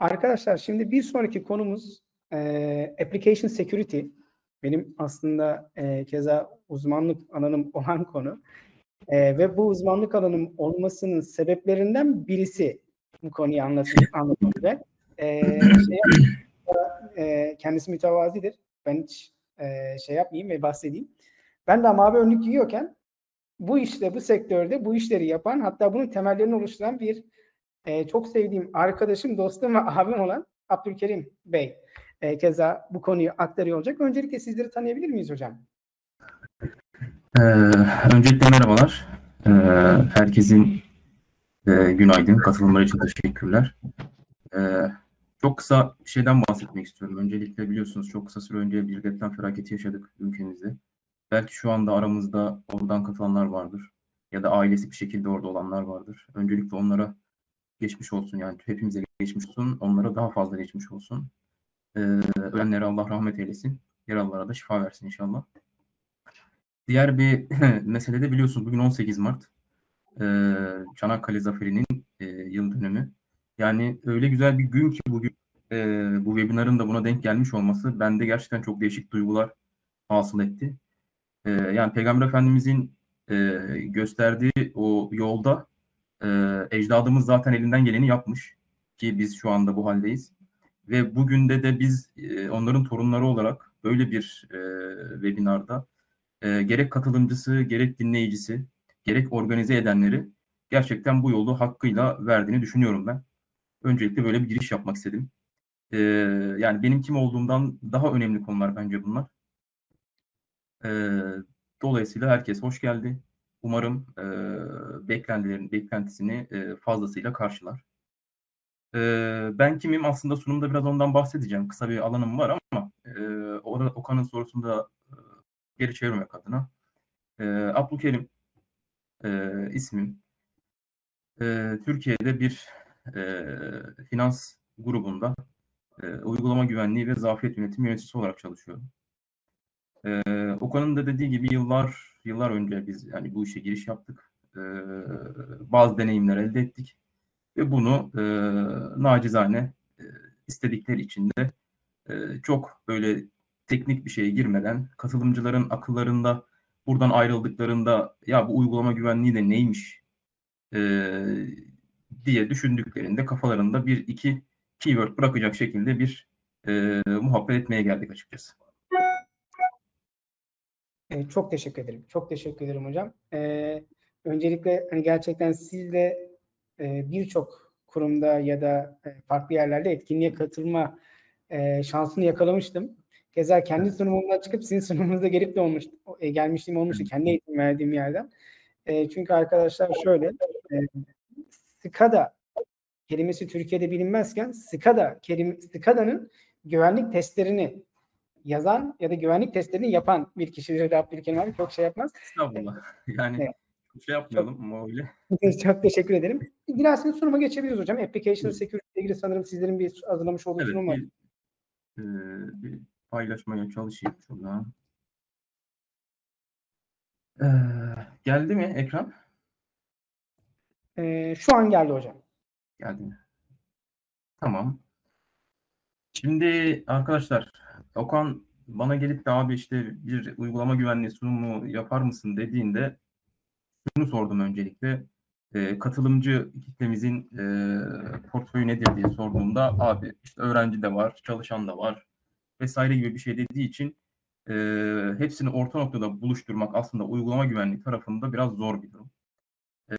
Arkadaşlar şimdi bir sonraki konumuz e, Application Security. Benim aslında e, keza uzmanlık alanım olan konu. E, ve bu uzmanlık alanım olmasının sebeplerinden birisi bu konuyu anlatılacak. E, şey, e, kendisi mütevazidir. Ben hiç e, şey yapmayayım ve bahsedeyim. Ben de mavi önlük giyiyorken bu işte, bu sektörde bu işleri yapan hatta bunun temellerini oluşturan bir e, çok sevdiğim arkadaşım, dostum ve abim olan Abdülkerim Bey. E, keza bu konuyu aktarıyor olacak. Öncelikle sizleri tanıyabilir miyiz hocam? Ee, öncelikle merhabalar. Ee, herkesin e, günaydın. Katılımları için teşekkürler. Ee, çok kısa bir şeyden bahsetmek istiyorum. Öncelikle biliyorsunuz çok kısa süre önce bir deprem felaketi yaşadık ülkemizde. Belki şu anda aramızda oradan katılanlar vardır. Ya da ailesi bir şekilde orada olanlar vardır. Öncelikle onlara geçmiş olsun. Yani hepimize geçmiş olsun. Onlara daha fazla geçmiş olsun. Ee, ölenlere Allah rahmet eylesin. Yaralılara da şifa versin inşallah. Diğer bir mesele de biliyorsunuz bugün 18 Mart. Ee, Çanakkale Zaferi'nin e, yıl dönümü. Yani öyle güzel bir gün ki bugün e, bu webinarın da buna denk gelmiş olması bende gerçekten çok değişik duygular hasıl etti. E, yani Peygamber Efendimizin e, gösterdiği o yolda e, ecdadımız zaten elinden geleni yapmış ki biz şu anda bu haldeyiz. Ve bugün de de biz e, onların torunları olarak böyle bir e, webinarda e, gerek katılımcısı, gerek dinleyicisi, gerek organize edenleri gerçekten bu yolu hakkıyla verdiğini düşünüyorum ben. Öncelikle böyle bir giriş yapmak istedim. E, yani benim kim olduğumdan daha önemli konular bence bunlar. E, dolayısıyla herkes hoş geldi. Umarım e, beklentilerin beklentisini e, fazlasıyla karşılar. E, ben kimim? Aslında sunumda biraz ondan bahsedeceğim. Kısa bir alanım var ama e, Okan'ın sorusunda e, geri çevirmek adına. E, Abdülkerim e, ismim. E, Türkiye'de bir e, finans grubunda e, uygulama güvenliği ve zafiyet yönetimi yöneticisi olarak çalışıyorum. E, Okan'ın da dediği gibi yıllar yıllar önce biz yani bu işe giriş yaptık. E, bazı deneyimler elde ettik ve bunu e, nacizane e, istedikleri için de e, çok böyle teknik bir şeye girmeden katılımcıların akıllarında buradan ayrıldıklarında ya bu uygulama güvenliği de neymiş e, diye düşündüklerinde kafalarında bir iki keyword bırakacak şekilde bir e, muhabbet etmeye geldik açıkçası. E, çok teşekkür ederim. Çok teşekkür ederim hocam. E, öncelikle hani gerçekten siz de e, birçok kurumda ya da e, farklı yerlerde etkinliğe katılma e, şansını yakalamıştım. Keza kendi sunumumdan çıkıp sizin sunumunuzda gelip de olmuş, e, gelmiştim olmuştu kendi eğitim verdiğim yerden. E, çünkü arkadaşlar şöyle, e, SCADA kelimesi Türkiye'de bilinmezken SCADA, kelim, SCADA'nın güvenlik testlerini yazan ya da güvenlik testlerini yapan bir kişidir de Abdülkerim abi çok şey yapmaz. Estağfurullah. Yani evet. şey yapmayalım çok, ama öyle. Çok teşekkür ederim. Dilerseniz sunuma geçebiliriz hocam. Application Security ile ilgili sanırım sizlerin bir hazırlamış olduğu evet, sunum var. Bir, e, bir paylaşmaya çalışayım şuradan. Ee, geldi mi ekran? Ee, şu an geldi hocam. Geldi mi? Tamam. Şimdi arkadaşlar Okan bana gelip de abi işte bir uygulama güvenliği sunumu yapar mısın dediğinde şunu sordum öncelikle. E, katılımcı kitlemizin e, portföyü nedir diye sorduğumda abi işte öğrenci de var, çalışan da var vesaire gibi bir şey dediği için e, hepsini orta noktada buluşturmak aslında uygulama güvenliği tarafında biraz zor bir durum. E,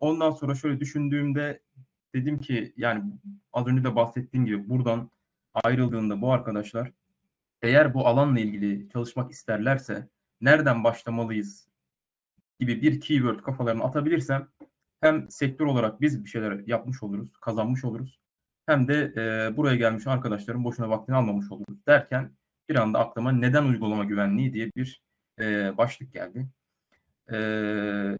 ondan sonra şöyle düşündüğümde dedim ki yani az önce de bahsettiğim gibi buradan ayrıldığında bu arkadaşlar eğer bu alanla ilgili çalışmak isterlerse nereden başlamalıyız gibi bir keyword kafalarına atabilirsem hem sektör olarak biz bir şeyler yapmış oluruz, kazanmış oluruz. Hem de e, buraya gelmiş arkadaşların boşuna vaktini almamış oluruz derken bir anda aklıma neden uygulama güvenliği diye bir e, başlık geldi. E,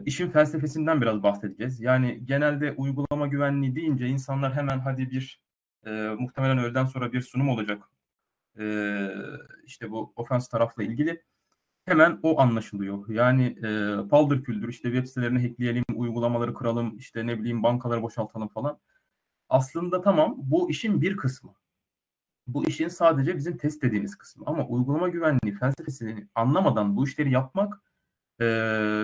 işin felsefesinden biraz bahsedeceğiz. Yani genelde uygulama güvenliği deyince insanlar hemen hadi bir e, muhtemelen öğleden sonra bir sunum olacak e, işte bu ofens tarafla ilgili hemen o anlaşılıyor. Yani e, paldır küldür işte web sitelerini hackleyelim, uygulamaları kıralım, işte ne bileyim bankaları boşaltalım falan. aslında tamam bu işin bir kısmı. Bu işin sadece bizim test dediğimiz kısmı. Ama uygulama güvenliği felsefesini anlamadan bu işleri yapmak e,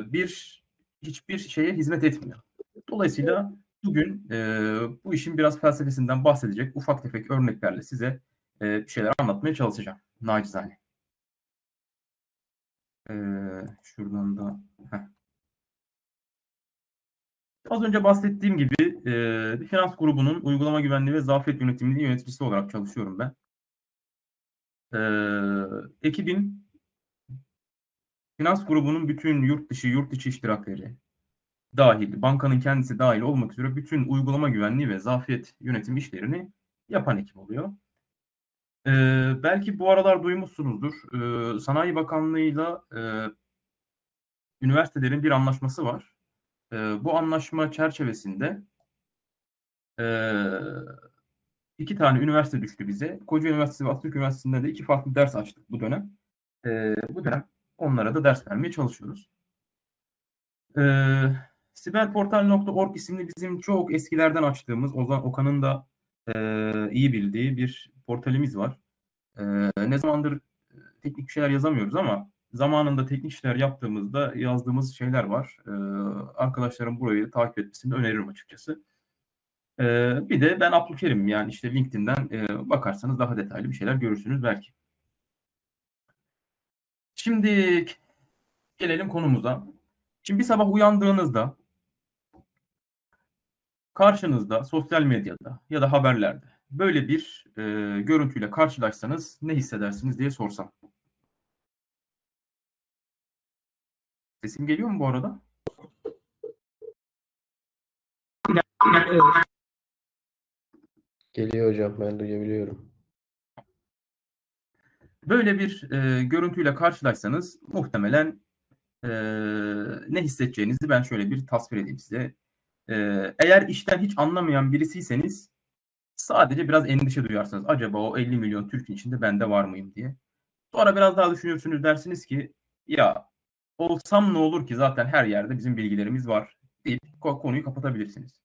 bir hiçbir şeye hizmet etmiyor. Dolayısıyla bugün e, bu işin biraz felsefesinden bahsedecek ufak tefek örneklerle size e, bir şeyler anlatmaya çalışacağım. Nacizane. E, şuradan da heh. Az önce bahsettiğim gibi e, bir finans grubunun uygulama güvenliği ve zafiyet yönetiminin yöneticisi olarak çalışıyorum ben. E, ekibin finans grubunun bütün yurt dışı, yurt içi iştirakleri dahil, bankanın kendisi dahil olmak üzere bütün uygulama güvenliği ve zafiyet yönetim işlerini yapan ekip oluyor. E, belki bu aralar duymuşsunuzdur. E, Sanayi Bakanlığı'yla e, üniversitelerin bir anlaşması var. E, bu anlaşma çerçevesinde e, iki tane üniversite düştü bize. Koca Üniversitesi ve Atatürk Üniversitesi'nde de iki farklı ders açtık bu dönem. E, bu dönem onlara da ders vermeye çalışıyoruz. E, Siberportal.org isimli bizim çok eskilerden açtığımız, Ozan Okan'ın da e, iyi bildiği bir portalimiz var. E, ne zamandır teknik bir şeyler yazamıyoruz ama zamanında teknik işler yaptığımızda yazdığımız şeyler var. E, arkadaşlarım burayı takip etmesini öneririm açıkçası. E, bir de ben Abdülkerim yani işte LinkedIn'den e, bakarsanız daha detaylı bir şeyler görürsünüz belki. Şimdi gelelim konumuza. Şimdi bir sabah uyandığınızda karşınızda sosyal medyada ya da haberlerde böyle bir e, görüntüyle karşılaşsanız ne hissedersiniz diye sorsam. Sesim geliyor mu bu arada? Geliyor hocam ben duyabiliyorum. Böyle bir e, görüntüyle karşılaşsanız muhtemelen e, ne hissedeceğinizi ben şöyle bir tasvir edeyim size. E, eğer işten hiç anlamayan birisiyseniz sadece biraz endişe duyarsınız. Acaba o 50 milyon Türk'ün içinde ben de var mıyım diye. Sonra biraz daha düşünürsünüz dersiniz ki ya olsam ne olur ki zaten her yerde bizim bilgilerimiz var deyip konuyu kapatabilirsiniz.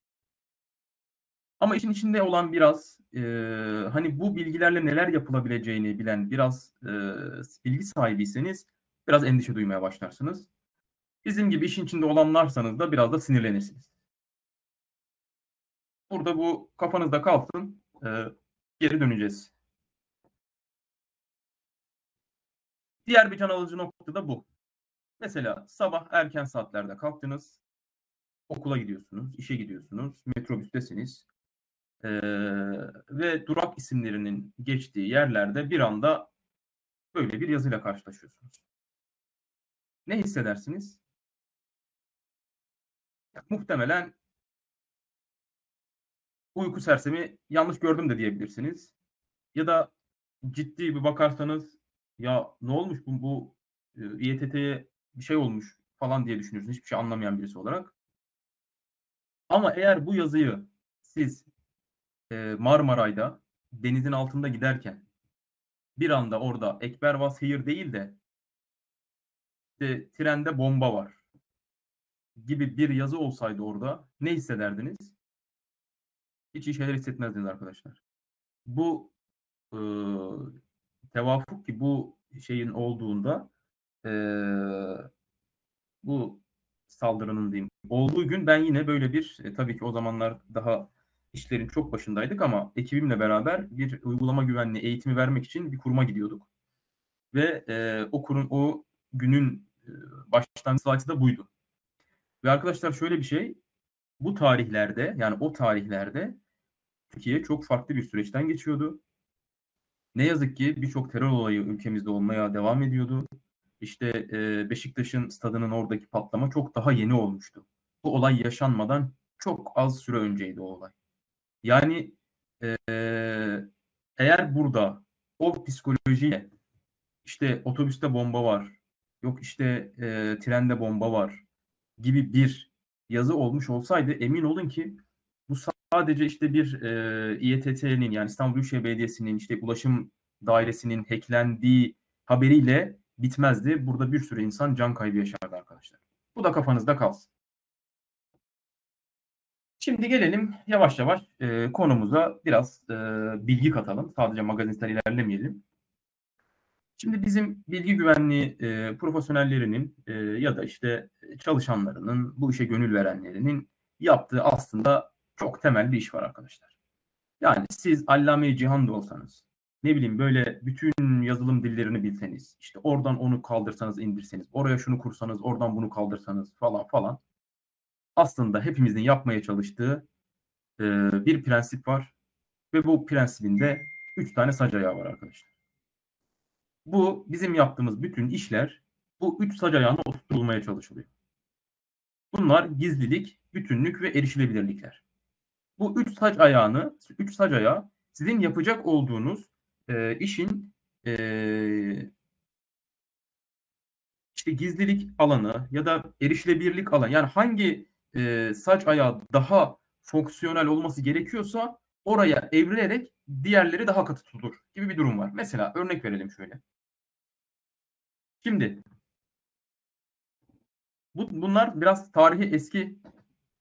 Ama işin içinde olan biraz e, hani bu bilgilerle neler yapılabileceğini bilen biraz e, bilgi sahibiyseniz biraz endişe duymaya başlarsınız. Bizim gibi işin içinde olanlarsanız da biraz da sinirlenirsiniz. Burada bu kafanızda kalsın. E, geri döneceğiz. Diğer bir can alıcı nokta da bu. Mesela sabah erken saatlerde kalktınız. Okula gidiyorsunuz, işe gidiyorsunuz, metrobüstesiniz. Ee, ve durak isimlerinin geçtiği yerlerde bir anda böyle bir yazıyla karşılaşıyorsunuz. Ne hissedersiniz? Muhtemelen uyku sersemi yanlış gördüm de diyebilirsiniz. Ya da ciddi bir bakarsanız ya ne olmuş bu, bu İETT'ye bir şey olmuş falan diye düşünürsünüz. Hiçbir şey anlamayan birisi olarak. Ama eğer bu yazıyı siz e, Marmaray'da denizin altında giderken bir anda orada Ekber was here değil de işte, trende bomba var gibi bir yazı olsaydı orada ne hissederdiniz? Hiç iyi şeyler hissetmezdiniz arkadaşlar. Bu e, tevafuk ki bu şeyin olduğunda e, bu saldırının diyeyim olduğu gün ben yine böyle bir e, tabii ki o zamanlar daha işlerin çok başındaydık ama ekibimle beraber bir uygulama güvenliği eğitimi vermek için bir kuruma gidiyorduk. Ve e, o kurum o günün e, başlangıç slaytı da buydu. Ve arkadaşlar şöyle bir şey bu tarihlerde yani o tarihlerde Türkiye çok farklı bir süreçten geçiyordu. Ne yazık ki birçok terör olayı ülkemizde olmaya devam ediyordu. İşte e, Beşiktaş'ın stadının oradaki patlama çok daha yeni olmuştu. Bu olay yaşanmadan çok az süre önceydi o olay. Yani e, eğer burada o psikolojiyle işte otobüste bomba var, yok işte e, trende bomba var gibi bir yazı olmuş olsaydı emin olun ki bu sadece işte bir e, İETT'nin yani İstanbul Büyükşehir Belediyesi'nin işte ulaşım dairesinin hacklendiği haberiyle bitmezdi. Burada bir sürü insan can kaybı yaşardı arkadaşlar. Bu da kafanızda kalsın. Şimdi gelelim yavaş yavaş e, konumuza biraz e, bilgi katalım. Sadece magazinsel ilerlemeyelim. Şimdi bizim bilgi güvenliği e, profesyonellerinin e, ya da işte çalışanlarının, bu işe gönül verenlerinin yaptığı aslında çok temel bir iş var arkadaşlar. Yani siz allame cihan da olsanız, ne bileyim böyle bütün yazılım dillerini bilseniz, işte oradan onu kaldırsanız indirseniz, oraya şunu kursanız, oradan bunu kaldırsanız falan falan. Aslında hepimizin yapmaya çalıştığı e, bir prensip var. Ve bu prensibinde üç tane sac ayağı var arkadaşlar. Bu bizim yaptığımız bütün işler bu üç sac ayağına oturtulmaya çalışılıyor. Bunlar gizlilik, bütünlük ve erişilebilirlikler. Bu üç sac ayağını, üç sac ayağı sizin yapacak olduğunuz e, işin e, işte gizlilik alanı ya da erişilebilirlik alanı yani hangi e, saç ayağı daha fonksiyonel olması gerekiyorsa oraya evrilerek diğerleri daha katı tutulur gibi bir durum var. Mesela örnek verelim şöyle. Şimdi bu, bunlar biraz tarihi eski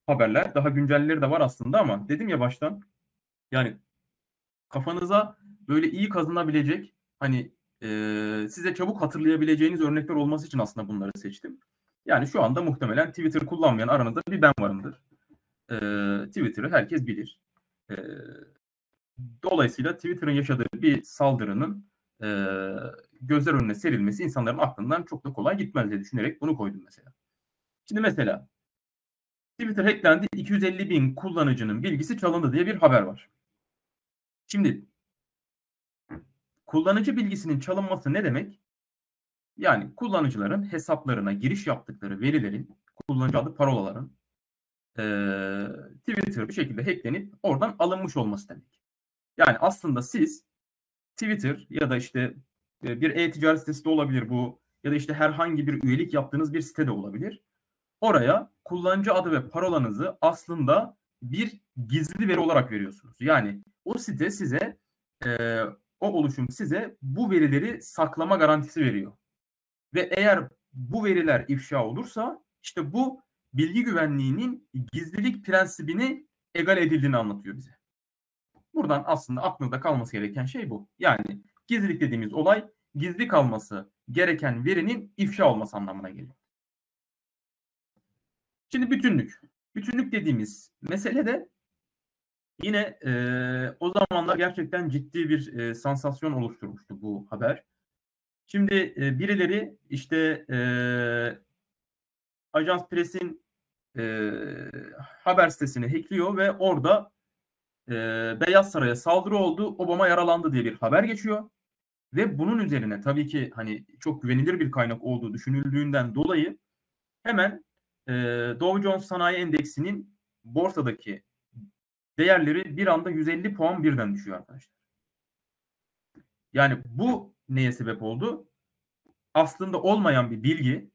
haberler. Daha güncelleri de var aslında ama dedim ya baştan yani kafanıza böyle iyi kazınabilecek hani e, size çabuk hatırlayabileceğiniz örnekler olması için aslında bunları seçtim. Yani şu anda muhtemelen Twitter kullanmayan aranızda bir ben varımdır. E, Twitter'ı herkes bilir. E, dolayısıyla Twitter'ın yaşadığı bir saldırının e, gözler önüne serilmesi insanların aklından çok da kolay gitmez diye düşünerek bunu koydum mesela. Şimdi mesela Twitter hacklendi 250 bin kullanıcının bilgisi çalındı diye bir haber var. Şimdi kullanıcı bilgisinin çalınması ne demek? Yani kullanıcıların hesaplarına giriş yaptıkları verilerin, kullanıcı adı parolaların e, Twitter bir şekilde hacklenip oradan alınmış olması demek. Yani aslında siz Twitter ya da işte bir e-ticaret sitesi de olabilir bu ya da işte herhangi bir üyelik yaptığınız bir site de olabilir. Oraya kullanıcı adı ve parolanızı aslında bir gizli veri olarak veriyorsunuz. Yani o site size e, o oluşum size bu verileri saklama garantisi veriyor. Ve eğer bu veriler ifşa olursa işte bu bilgi güvenliğinin gizlilik prensibini egal edildiğini anlatıyor bize. Buradan aslında aklınızda kalması gereken şey bu. Yani gizlilik dediğimiz olay gizli kalması gereken verinin ifşa olması anlamına geliyor. Şimdi bütünlük. Bütünlük dediğimiz mesele de yine e, o zamanlar gerçekten ciddi bir e, sansasyon oluşturmuştu bu haber. Şimdi e, birileri işte e, Ajans Press'in e, haber sitesini hackliyor ve orada e, Beyaz Saray'a saldırı oldu, Obama yaralandı diye bir haber geçiyor. Ve bunun üzerine tabii ki hani çok güvenilir bir kaynak olduğu düşünüldüğünden dolayı hemen e, Dow Jones Sanayi Endeksinin borsadaki değerleri bir anda 150 puan birden düşüyor arkadaşlar. Yani bu neye sebep oldu? Aslında olmayan bir bilgi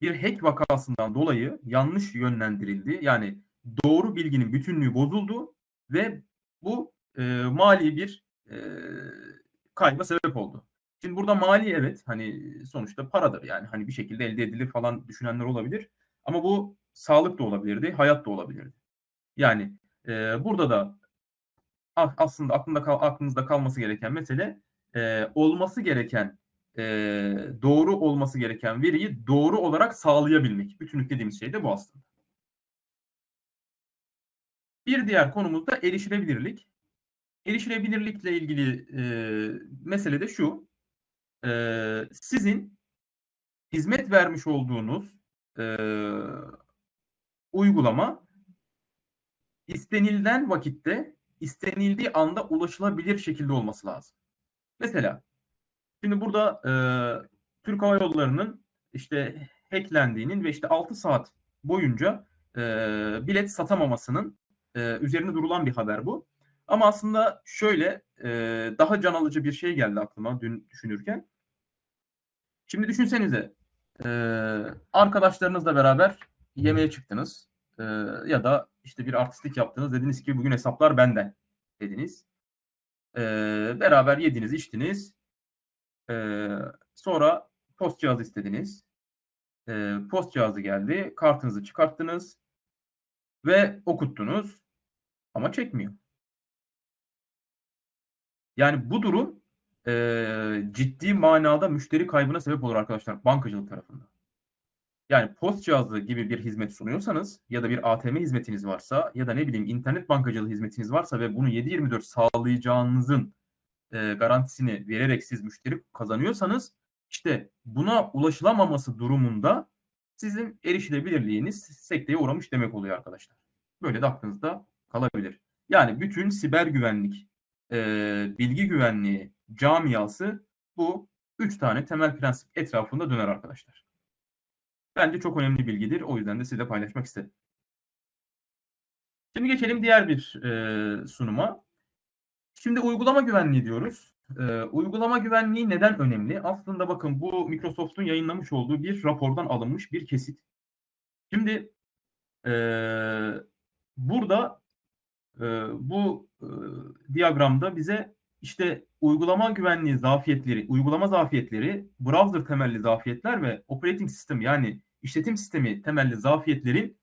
bir hack vakasından dolayı yanlış yönlendirildi. Yani doğru bilginin bütünlüğü bozuldu ve bu e, mali bir e, kayba sebep oldu. Şimdi burada mali evet hani sonuçta paradır yani hani bir şekilde elde edilir falan düşünenler olabilir. Ama bu sağlık da olabilirdi, hayat da olabilirdi. Yani e, burada da aslında aklında kal, aklınızda kalması gereken mesele e, olması gereken e, doğru olması gereken veriyi doğru olarak sağlayabilmek. Bütünlük dediğimiz şey de bu aslında. Bir diğer konumuz da erişilebilirlik. Erişilebilirlikle ilgili e, mesele de şu. E, sizin hizmet vermiş olduğunuz e, uygulama istenilden vakitte istenildiği anda ulaşılabilir şekilde olması lazım. Mesela şimdi burada e, Türk Hava Yolları'nın işte hacklendiğinin ve işte 6 saat boyunca e, bilet satamamasının e, üzerine durulan bir haber bu. Ama aslında şöyle e, daha can alıcı bir şey geldi aklıma dün düşünürken. Şimdi düşünsenize e, arkadaşlarınızla beraber yemeğe çıktınız e, ya da işte bir artistlik yaptınız dediniz ki bugün hesaplar benden dediniz. E, beraber yediniz içtiniz e, sonra post cihazı istediniz. E, post cihazı geldi kartınızı çıkarttınız ve okuttunuz ama çekmiyor. Yani bu durum e, ciddi manada müşteri kaybına sebep olur arkadaşlar bankacılık tarafında. Yani post cihazı gibi bir hizmet sunuyorsanız ya da bir ATM hizmetiniz varsa ya da ne bileyim internet bankacılığı hizmetiniz varsa ve bunu 7-24 sağlayacağınızın e, garantisini vererek siz müşteri kazanıyorsanız işte buna ulaşılamaması durumunda sizin erişilebilirliğiniz sekteye uğramış demek oluyor arkadaşlar. Böyle de aklınızda kalabilir. Yani bütün siber güvenlik, e, bilgi güvenliği camiası bu üç tane temel prensip etrafında döner arkadaşlar. Bence çok önemli bilgidir. O yüzden de size paylaşmak istedim. Şimdi geçelim diğer bir e, sunuma. Şimdi uygulama güvenliği diyoruz. E, uygulama güvenliği neden önemli? Aslında bakın bu Microsoft'un yayınlamış olduğu bir rapordan alınmış bir kesit. Şimdi e, burada e, bu e, diyagramda bize işte uygulama güvenliği zafiyetleri, uygulama zafiyetleri, browser temelli zafiyetler ve operating sistem yani işletim sistemi temelli zafiyetlerin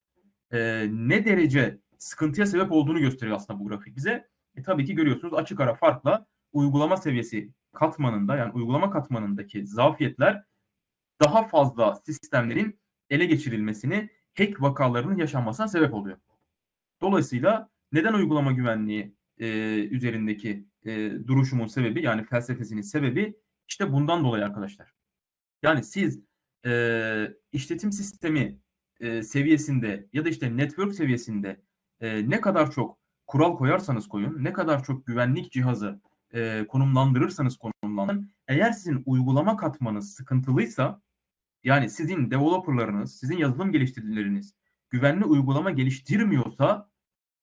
e, ne derece sıkıntıya sebep olduğunu gösteriyor aslında bu grafik bize. E, tabii ki görüyorsunuz açık ara farkla uygulama seviyesi katmanında yani uygulama katmanındaki zafiyetler daha fazla sistemlerin ele geçirilmesini, hack vakalarının yaşanmasına sebep oluyor. Dolayısıyla neden uygulama güvenliği e, üzerindeki e, duruşumun sebebi yani felsefesinin sebebi işte bundan dolayı arkadaşlar. Yani siz e, işletim sistemi e, seviyesinde ya da işte network seviyesinde e, ne kadar çok kural koyarsanız koyun, ne kadar çok güvenlik cihazı e, konumlandırırsanız konumlandırın, eğer sizin uygulama katmanız sıkıntılıysa yani sizin developerlarınız, sizin yazılım geliştiricileriniz güvenli uygulama geliştirmiyorsa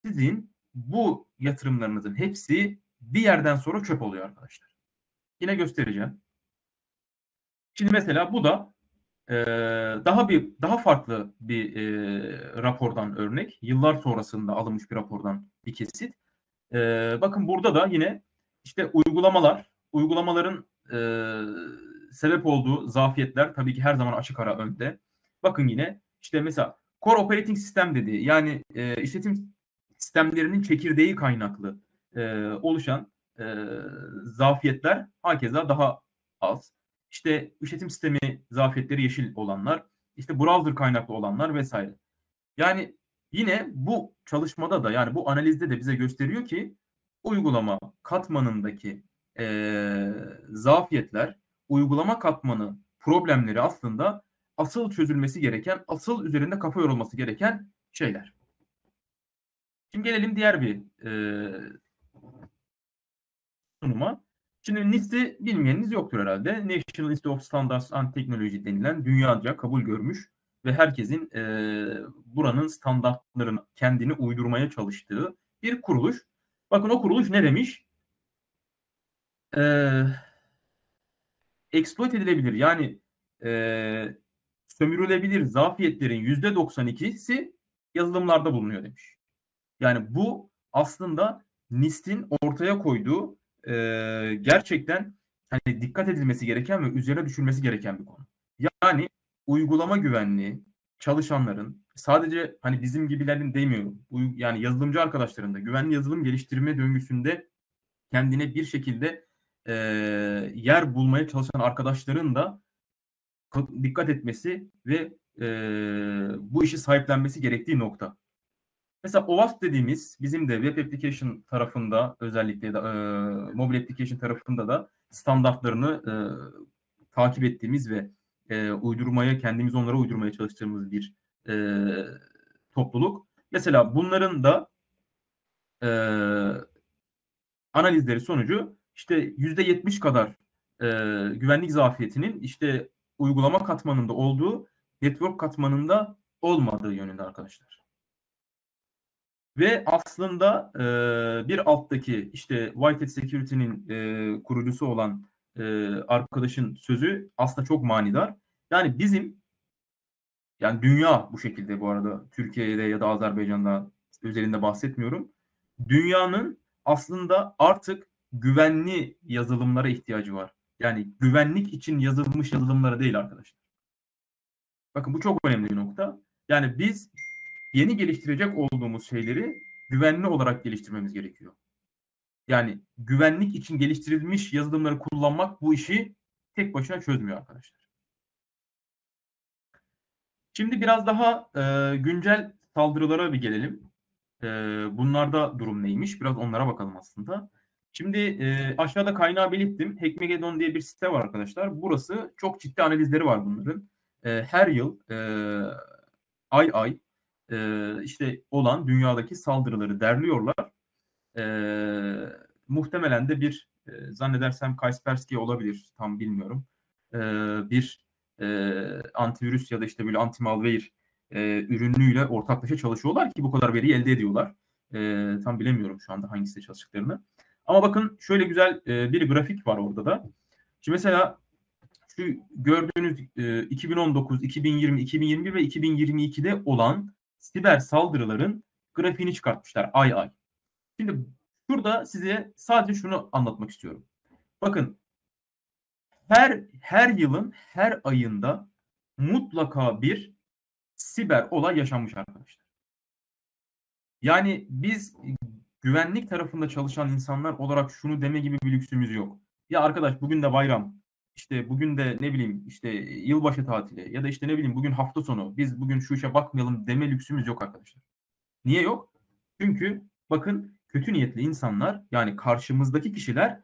sizin bu yatırımlarınızın hepsi bir yerden sonra çöp oluyor arkadaşlar. Yine göstereceğim. Şimdi mesela bu da e, daha bir daha farklı bir e, rapordan örnek. Yıllar sonrasında alınmış bir rapordan bir kesit. E, bakın burada da yine işte uygulamalar, uygulamaların e, sebep olduğu zafiyetler tabii ki her zaman açık ara önde. Bakın yine işte mesela Core Operating System dediği yani e, işletim sistemlerinin çekirdeği kaynaklı e, oluşan e, zafiyetler hakeza daha az. İşte işletim sistemi zafiyetleri yeşil olanlar, işte browser kaynaklı olanlar vesaire. Yani yine bu çalışmada da yani bu analizde de bize gösteriyor ki uygulama katmanındaki e, zafiyetler, uygulama katmanı problemleri aslında asıl çözülmesi gereken, asıl üzerinde kafa yorulması gereken şeyler. Şimdi gelelim diğer bir e, sunuma. Şimdi NIST'i bilmeyeniniz yoktur herhalde. National Institute of Standards and Technology denilen dünyaca kabul görmüş ve herkesin e, buranın standartlarını kendini uydurmaya çalıştığı bir kuruluş. Bakın o kuruluş ne demiş? E, exploit edilebilir yani e, sömürülebilir zafiyetlerin %92'si yazılımlarda bulunuyor demiş. Yani bu aslında NIST'in ortaya koyduğu e, gerçekten hani dikkat edilmesi gereken ve üzerine düşülmesi gereken bir konu. Yani uygulama güvenliği çalışanların sadece hani bizim gibilerin demiyorum. Yani yazılımcı arkadaşların da güvenli yazılım geliştirme döngüsünde kendine bir şekilde e, yer bulmaya çalışan arkadaşların da dikkat etmesi ve e, bu işi sahiplenmesi gerektiği nokta. Mesela OWASP dediğimiz bizim de web application tarafında özellikle de e, mobile application tarafında da standartlarını e, takip ettiğimiz ve e, uydurmaya kendimiz onlara uydurmaya çalıştığımız bir e, topluluk. Mesela bunların da e, analizleri sonucu işte yüzde yetmiş kadar e, güvenlik zafiyetinin işte uygulama katmanında olduğu network katmanında olmadığı yönünde arkadaşlar. Ve aslında e, bir alttaki işte Whitehead Security'nin e, kurucusu olan e, arkadaşın sözü aslında çok manidar. Yani bizim yani dünya bu şekilde bu arada Türkiye'de ya da Azerbaycan'da üzerinde bahsetmiyorum. Dünyanın aslında artık güvenli yazılımlara ihtiyacı var. Yani güvenlik için yazılmış yazılımlara değil arkadaşlar. Bakın bu çok önemli bir nokta. Yani biz yeni geliştirecek olduğumuz şeyleri güvenli olarak geliştirmemiz gerekiyor. Yani güvenlik için geliştirilmiş yazılımları kullanmak bu işi tek başına çözmüyor arkadaşlar. Şimdi biraz daha e, güncel saldırılara bir gelelim. E, bunlarda durum neymiş? Biraz onlara bakalım aslında. Şimdi e, aşağıda kaynağı belirttim. Hackmageddon diye bir site var arkadaşlar. Burası çok ciddi analizleri var bunların. E, her yıl e, ay ay e, işte olan dünyadaki saldırıları derliyorlar. E, muhtemelen de bir e, zannedersem Kaspersky olabilir tam bilmiyorum. E, bir e, antivirüs ya da işte böyle anti malware e, ürünüyle ortaklaşa çalışıyorlar ki bu kadar veriyi elde ediyorlar. E, tam bilemiyorum şu anda hangisiyle çalıştıklarını. Ama bakın şöyle güzel e, bir grafik var orada da. Şimdi mesela şu gördüğünüz e, 2019, 2020, 2021 ve 2022'de olan siber saldırıların grafiğini çıkartmışlar ay ay. Şimdi burada size sadece şunu anlatmak istiyorum. Bakın her her yılın her ayında mutlaka bir siber olay yaşanmış arkadaşlar. Yani biz güvenlik tarafında çalışan insanlar olarak şunu deme gibi bir lüksümüz yok. Ya arkadaş bugün de bayram. İşte bugün de ne bileyim işte yılbaşı tatili ya da işte ne bileyim bugün hafta sonu biz bugün şu işe bakmayalım deme lüksümüz yok arkadaşlar. Niye yok? Çünkü bakın kötü niyetli insanlar yani karşımızdaki kişiler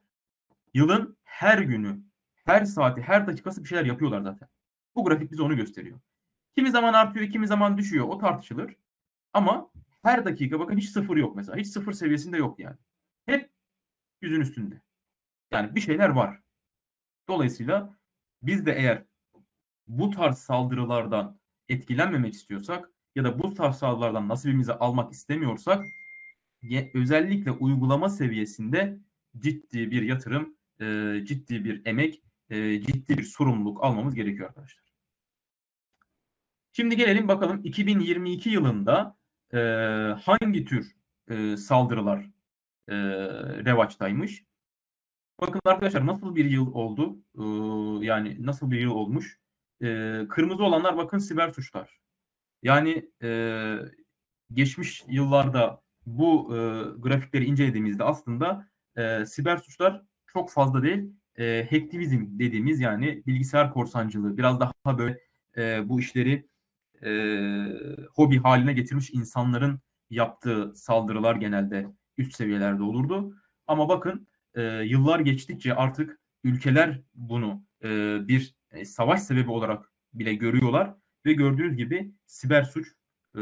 yılın her günü, her saati, her dakikası bir şeyler yapıyorlar zaten. Bu grafik bize onu gösteriyor. Kimi zaman artıyor, kimi zaman düşüyor. O tartışılır. Ama her dakika bakın hiç sıfır yok mesela. Hiç sıfır seviyesinde yok yani. Hep yüzün üstünde. Yani bir şeyler var. Dolayısıyla biz de eğer bu tarz saldırılardan etkilenmemek istiyorsak ya da bu tarz saldırılardan nasibimizi almak istemiyorsak özellikle uygulama seviyesinde ciddi bir yatırım, ciddi bir emek, ciddi bir sorumluluk almamız gerekiyor arkadaşlar. Şimdi gelelim bakalım 2022 yılında e, hangi tür e, saldırılar e, revaçtaymış? Bakın arkadaşlar nasıl bir yıl oldu? E, yani nasıl bir yıl olmuş? E, kırmızı olanlar bakın siber suçlar. Yani e, geçmiş yıllarda bu e, grafikleri incelediğimizde aslında e, siber suçlar çok fazla değil. E, hacktivizm dediğimiz yani bilgisayar korsancılığı biraz daha böyle e, bu işleri e, hobi haline getirmiş insanların yaptığı saldırılar genelde üst seviyelerde olurdu. Ama bakın e, yıllar geçtikçe artık ülkeler bunu e, bir e, savaş sebebi olarak bile görüyorlar ve gördüğünüz gibi siber suç e,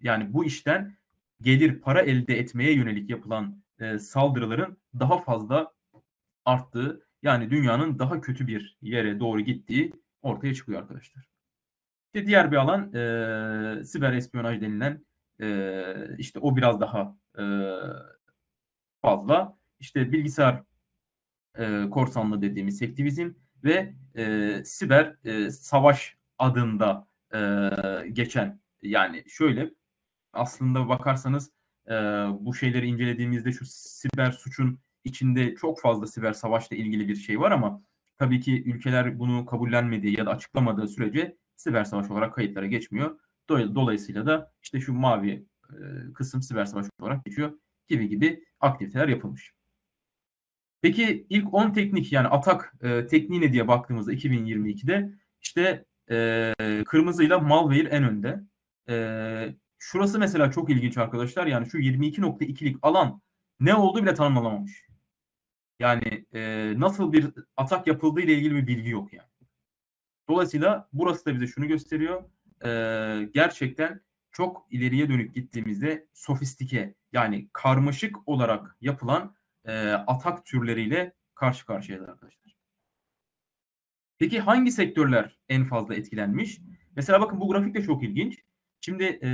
yani bu işten gelir para elde etmeye yönelik yapılan e, saldırıların daha fazla arttığı yani dünyanın daha kötü bir yere doğru gittiği ortaya çıkıyor arkadaşlar. İşte diğer bir alan e, siber espiyonaj denilen e, işte o biraz daha e, fazla. İşte bilgisayar e, korsanlığı dediğimiz aktivizm ve e, siber e, savaş adında e, geçen yani şöyle aslında bakarsanız e, bu şeyleri incelediğimizde şu siber suçun içinde çok fazla siber savaşla ilgili bir şey var ama tabii ki ülkeler bunu kabullenmediği ya da açıklamadığı sürece siber savaş olarak kayıtlara geçmiyor. Dolayısıyla da işte şu mavi e, kısım siber savaş olarak geçiyor gibi gibi aktiviteler yapılmış. Peki ilk 10 teknik yani atak e, tekniği ne diye baktığımızda 2022'de işte e, kırmızıyla malware en önde. E, şurası mesela çok ilginç arkadaşlar. Yani şu 22.2'lik alan ne olduğu bile tanımlanamamış. Yani e, nasıl bir atak yapıldığı ile ilgili bir bilgi yok yani. Dolayısıyla burası da bize şunu gösteriyor. Ee, gerçekten çok ileriye dönük gittiğimizde sofistike yani karmaşık olarak yapılan e, atak türleriyle karşı karşıyayız arkadaşlar. Peki hangi sektörler en fazla etkilenmiş? Mesela bakın bu grafik de çok ilginç. Şimdi e,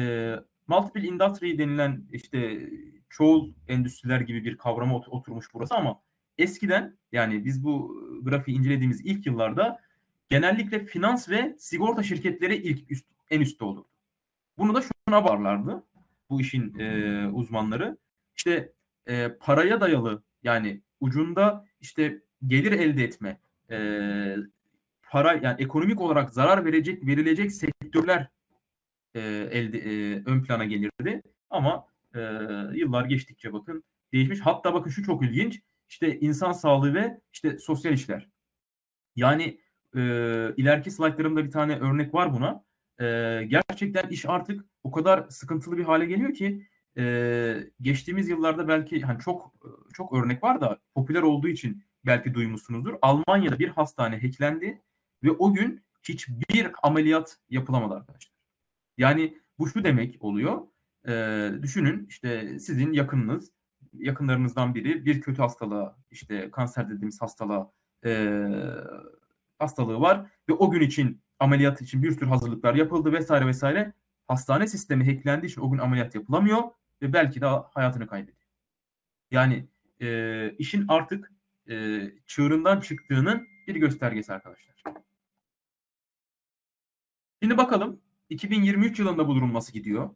multiple industry denilen işte çoğul endüstriler gibi bir kavrama oturmuş burası ama eskiden yani biz bu grafiği incelediğimiz ilk yıllarda genellikle finans ve sigorta şirketleri ilk üst, en üstte olurdu. Bunu da şuna bağlarlardı bu işin e, uzmanları. İşte e, paraya dayalı yani ucunda işte gelir elde etme, e, para yani ekonomik olarak zarar verecek verilecek sektörler e, elde e, ön plana gelirdi. Ama e, yıllar geçtikçe bakın değişmiş. Hatta bakın şu çok ilginç. İşte insan sağlığı ve işte sosyal işler. Yani e, ileriki slaytlarımda bir tane örnek var buna. E, gerçekten iş artık o kadar sıkıntılı bir hale geliyor ki e, geçtiğimiz yıllarda belki hani çok çok örnek var da popüler olduğu için belki duymuşsunuzdur. Almanya'da bir hastane hacklendi ve o gün hiçbir ameliyat yapılamadı arkadaşlar. Yani bu şu demek oluyor. E, düşünün işte sizin yakınınız, yakınlarınızdan biri bir kötü hastalığa, işte kanser dediğimiz hastalığa e, hastalığı var ve o gün için ameliyat için bir sürü hazırlıklar yapıldı vesaire vesaire. Hastane sistemi hacklendiği için o gün ameliyat yapılamıyor ve belki de hayatını kaybediyor. Yani e, işin artık e, çığırından çıktığının bir göstergesi arkadaşlar. Şimdi bakalım 2023 yılında bu durum nasıl gidiyor?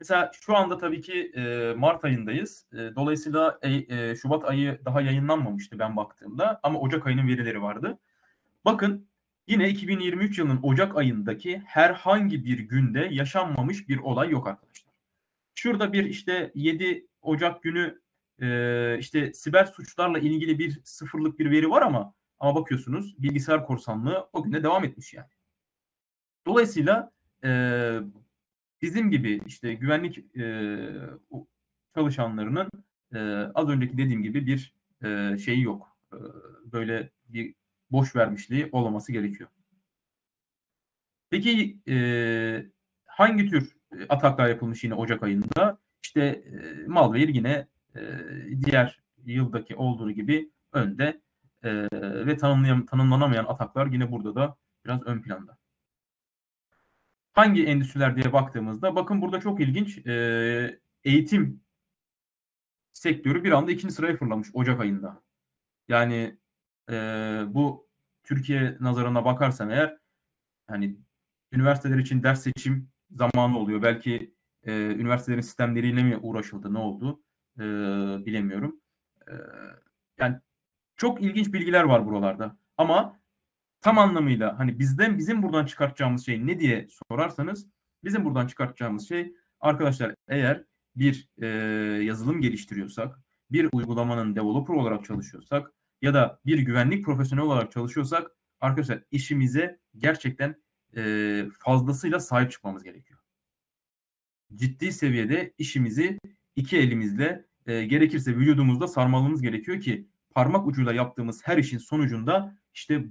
Mesela şu anda tabii ki e, Mart ayındayız. E, dolayısıyla e, e, Şubat ayı daha yayınlanmamıştı ben baktığımda ama Ocak ayının verileri vardı. Bakın yine 2023 yılının Ocak ayındaki herhangi bir günde yaşanmamış bir olay yok arkadaşlar. Şurada bir işte 7 Ocak günü e, işte siber suçlarla ilgili bir sıfırlık bir veri var ama ama bakıyorsunuz bilgisayar korsanlığı o günde devam etmiş yani. Dolayısıyla e, bizim gibi işte güvenlik e, çalışanlarının e, az önceki dediğim gibi bir e, şeyi yok. E, böyle bir boş vermişliği olmaması gerekiyor. Peki e, hangi tür ataklar yapılmış yine Ocak ayında? İşte e, malware yine e, diğer yıldaki olduğu gibi önde e, ve tanımlanamayan ataklar yine burada da biraz ön planda. Hangi endüstriler diye baktığımızda bakın burada çok ilginç e, eğitim sektörü bir anda ikinci sıraya fırlamış Ocak ayında. Yani e, bu Türkiye nazarına bakarsam eğer hani üniversiteler için ders seçim zamanı oluyor. Belki e, üniversitelerin sistemleriyle mi uğraşıldı ne oldu e, bilemiyorum. E, yani çok ilginç bilgiler var buralarda. Ama tam anlamıyla hani bizden bizim buradan çıkartacağımız şey ne diye sorarsanız bizim buradan çıkartacağımız şey arkadaşlar eğer bir e, yazılım geliştiriyorsak, bir uygulamanın developer olarak çalışıyorsak ya da bir güvenlik profesyonel olarak çalışıyorsak arkadaşlar işimize gerçekten e, fazlasıyla sahip çıkmamız gerekiyor. Ciddi seviyede işimizi iki elimizle e, gerekirse vücudumuzda sarmalımız gerekiyor ki parmak ucuyla yaptığımız her işin sonucunda işte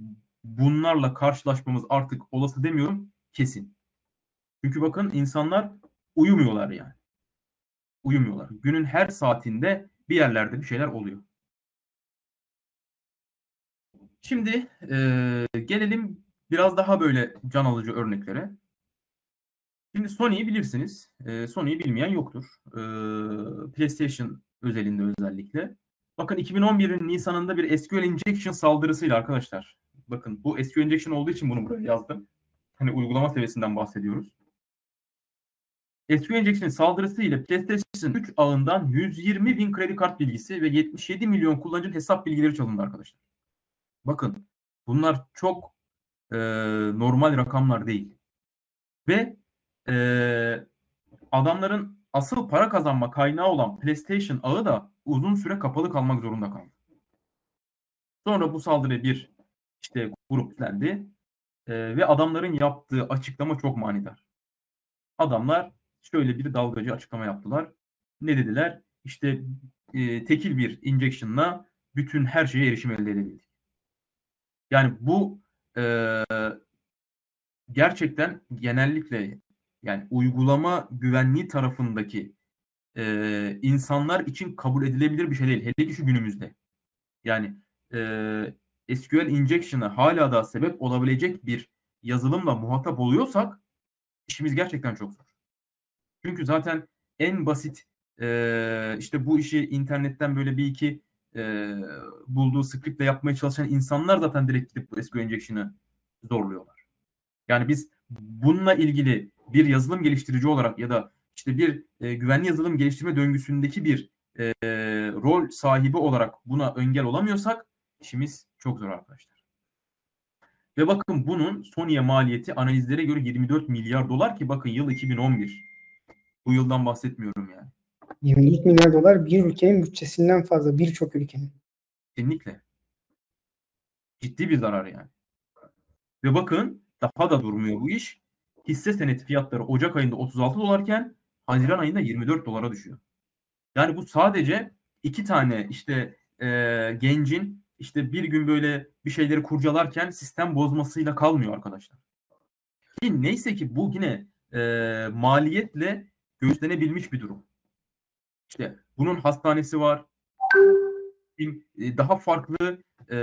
bunlarla karşılaşmamız artık olası demiyorum kesin. Çünkü bakın insanlar uyumuyorlar yani. Uyumuyorlar. Günün her saatinde bir yerlerde bir şeyler oluyor. Şimdi e, gelelim biraz daha böyle can alıcı örneklere. Şimdi Sony'yi bilirsiniz. E, Sony'yi bilmeyen yoktur. E, PlayStation özelinde özellikle. Bakın 2011'in Nisan'ında bir SQL injection saldırısıyla arkadaşlar. Bakın bu SQL injection olduğu için bunu buraya yazdım. Hani uygulama seviyesinden bahsediyoruz. SQL injection saldırısı ile PlayStation 3 ağından 120 bin kredi kart bilgisi ve 77 milyon kullanıcının hesap bilgileri çalındı arkadaşlar. Bakın bunlar çok e, normal rakamlar değil. Ve e, adamların asıl para kazanma kaynağı olan PlayStation ağı da uzun süre kapalı kalmak zorunda kaldı. Sonra bu saldırı bir işte grup düzenlendi e, ve adamların yaptığı açıklama çok manidar. Adamlar şöyle bir dalgacı açıklama yaptılar. Ne dediler? İşte e, tekil bir injection'la bütün her şeye erişim elde edebildik. Yani bu e, gerçekten genellikle yani uygulama güvenliği tarafındaki e, insanlar için kabul edilebilir bir şey değil. Hele ki şu günümüzde. Yani e, SQL injection'a hala da sebep olabilecek bir yazılımla muhatap oluyorsak işimiz gerçekten çok zor. Çünkü zaten en basit e, işte bu işi internetten böyle bir iki e, bulduğu scriptle yapmaya çalışan insanlar zaten direkt gidip bu SQL injection'ı zorluyorlar. Yani biz bununla ilgili bir yazılım geliştirici olarak ya da işte bir e, güvenli yazılım geliştirme döngüsündeki bir e, rol sahibi olarak buna engel olamıyorsak işimiz çok zor arkadaşlar. Ve bakın bunun Sony'e maliyeti analizlere göre 24 milyar dolar ki bakın yıl 2011. Bu yıldan bahsetmiyorum yani. 24 milyar dolar bir ülkenin bütçesinden fazla birçok ülkenin. Kesinlikle. Ciddi bir zarar yani. Ve bakın daha da durmuyor bu iş. Hisse senedi fiyatları Ocak ayında 36 dolarken Haziran ayında 24 dolara düşüyor. Yani bu sadece iki tane işte e, gencin işte bir gün böyle bir şeyleri kurcalarken sistem bozmasıyla kalmıyor arkadaşlar. Neyse ki bu yine e, maliyetle göğüslenebilmiş bir durum. İşte bunun hastanesi var. Daha farklı e,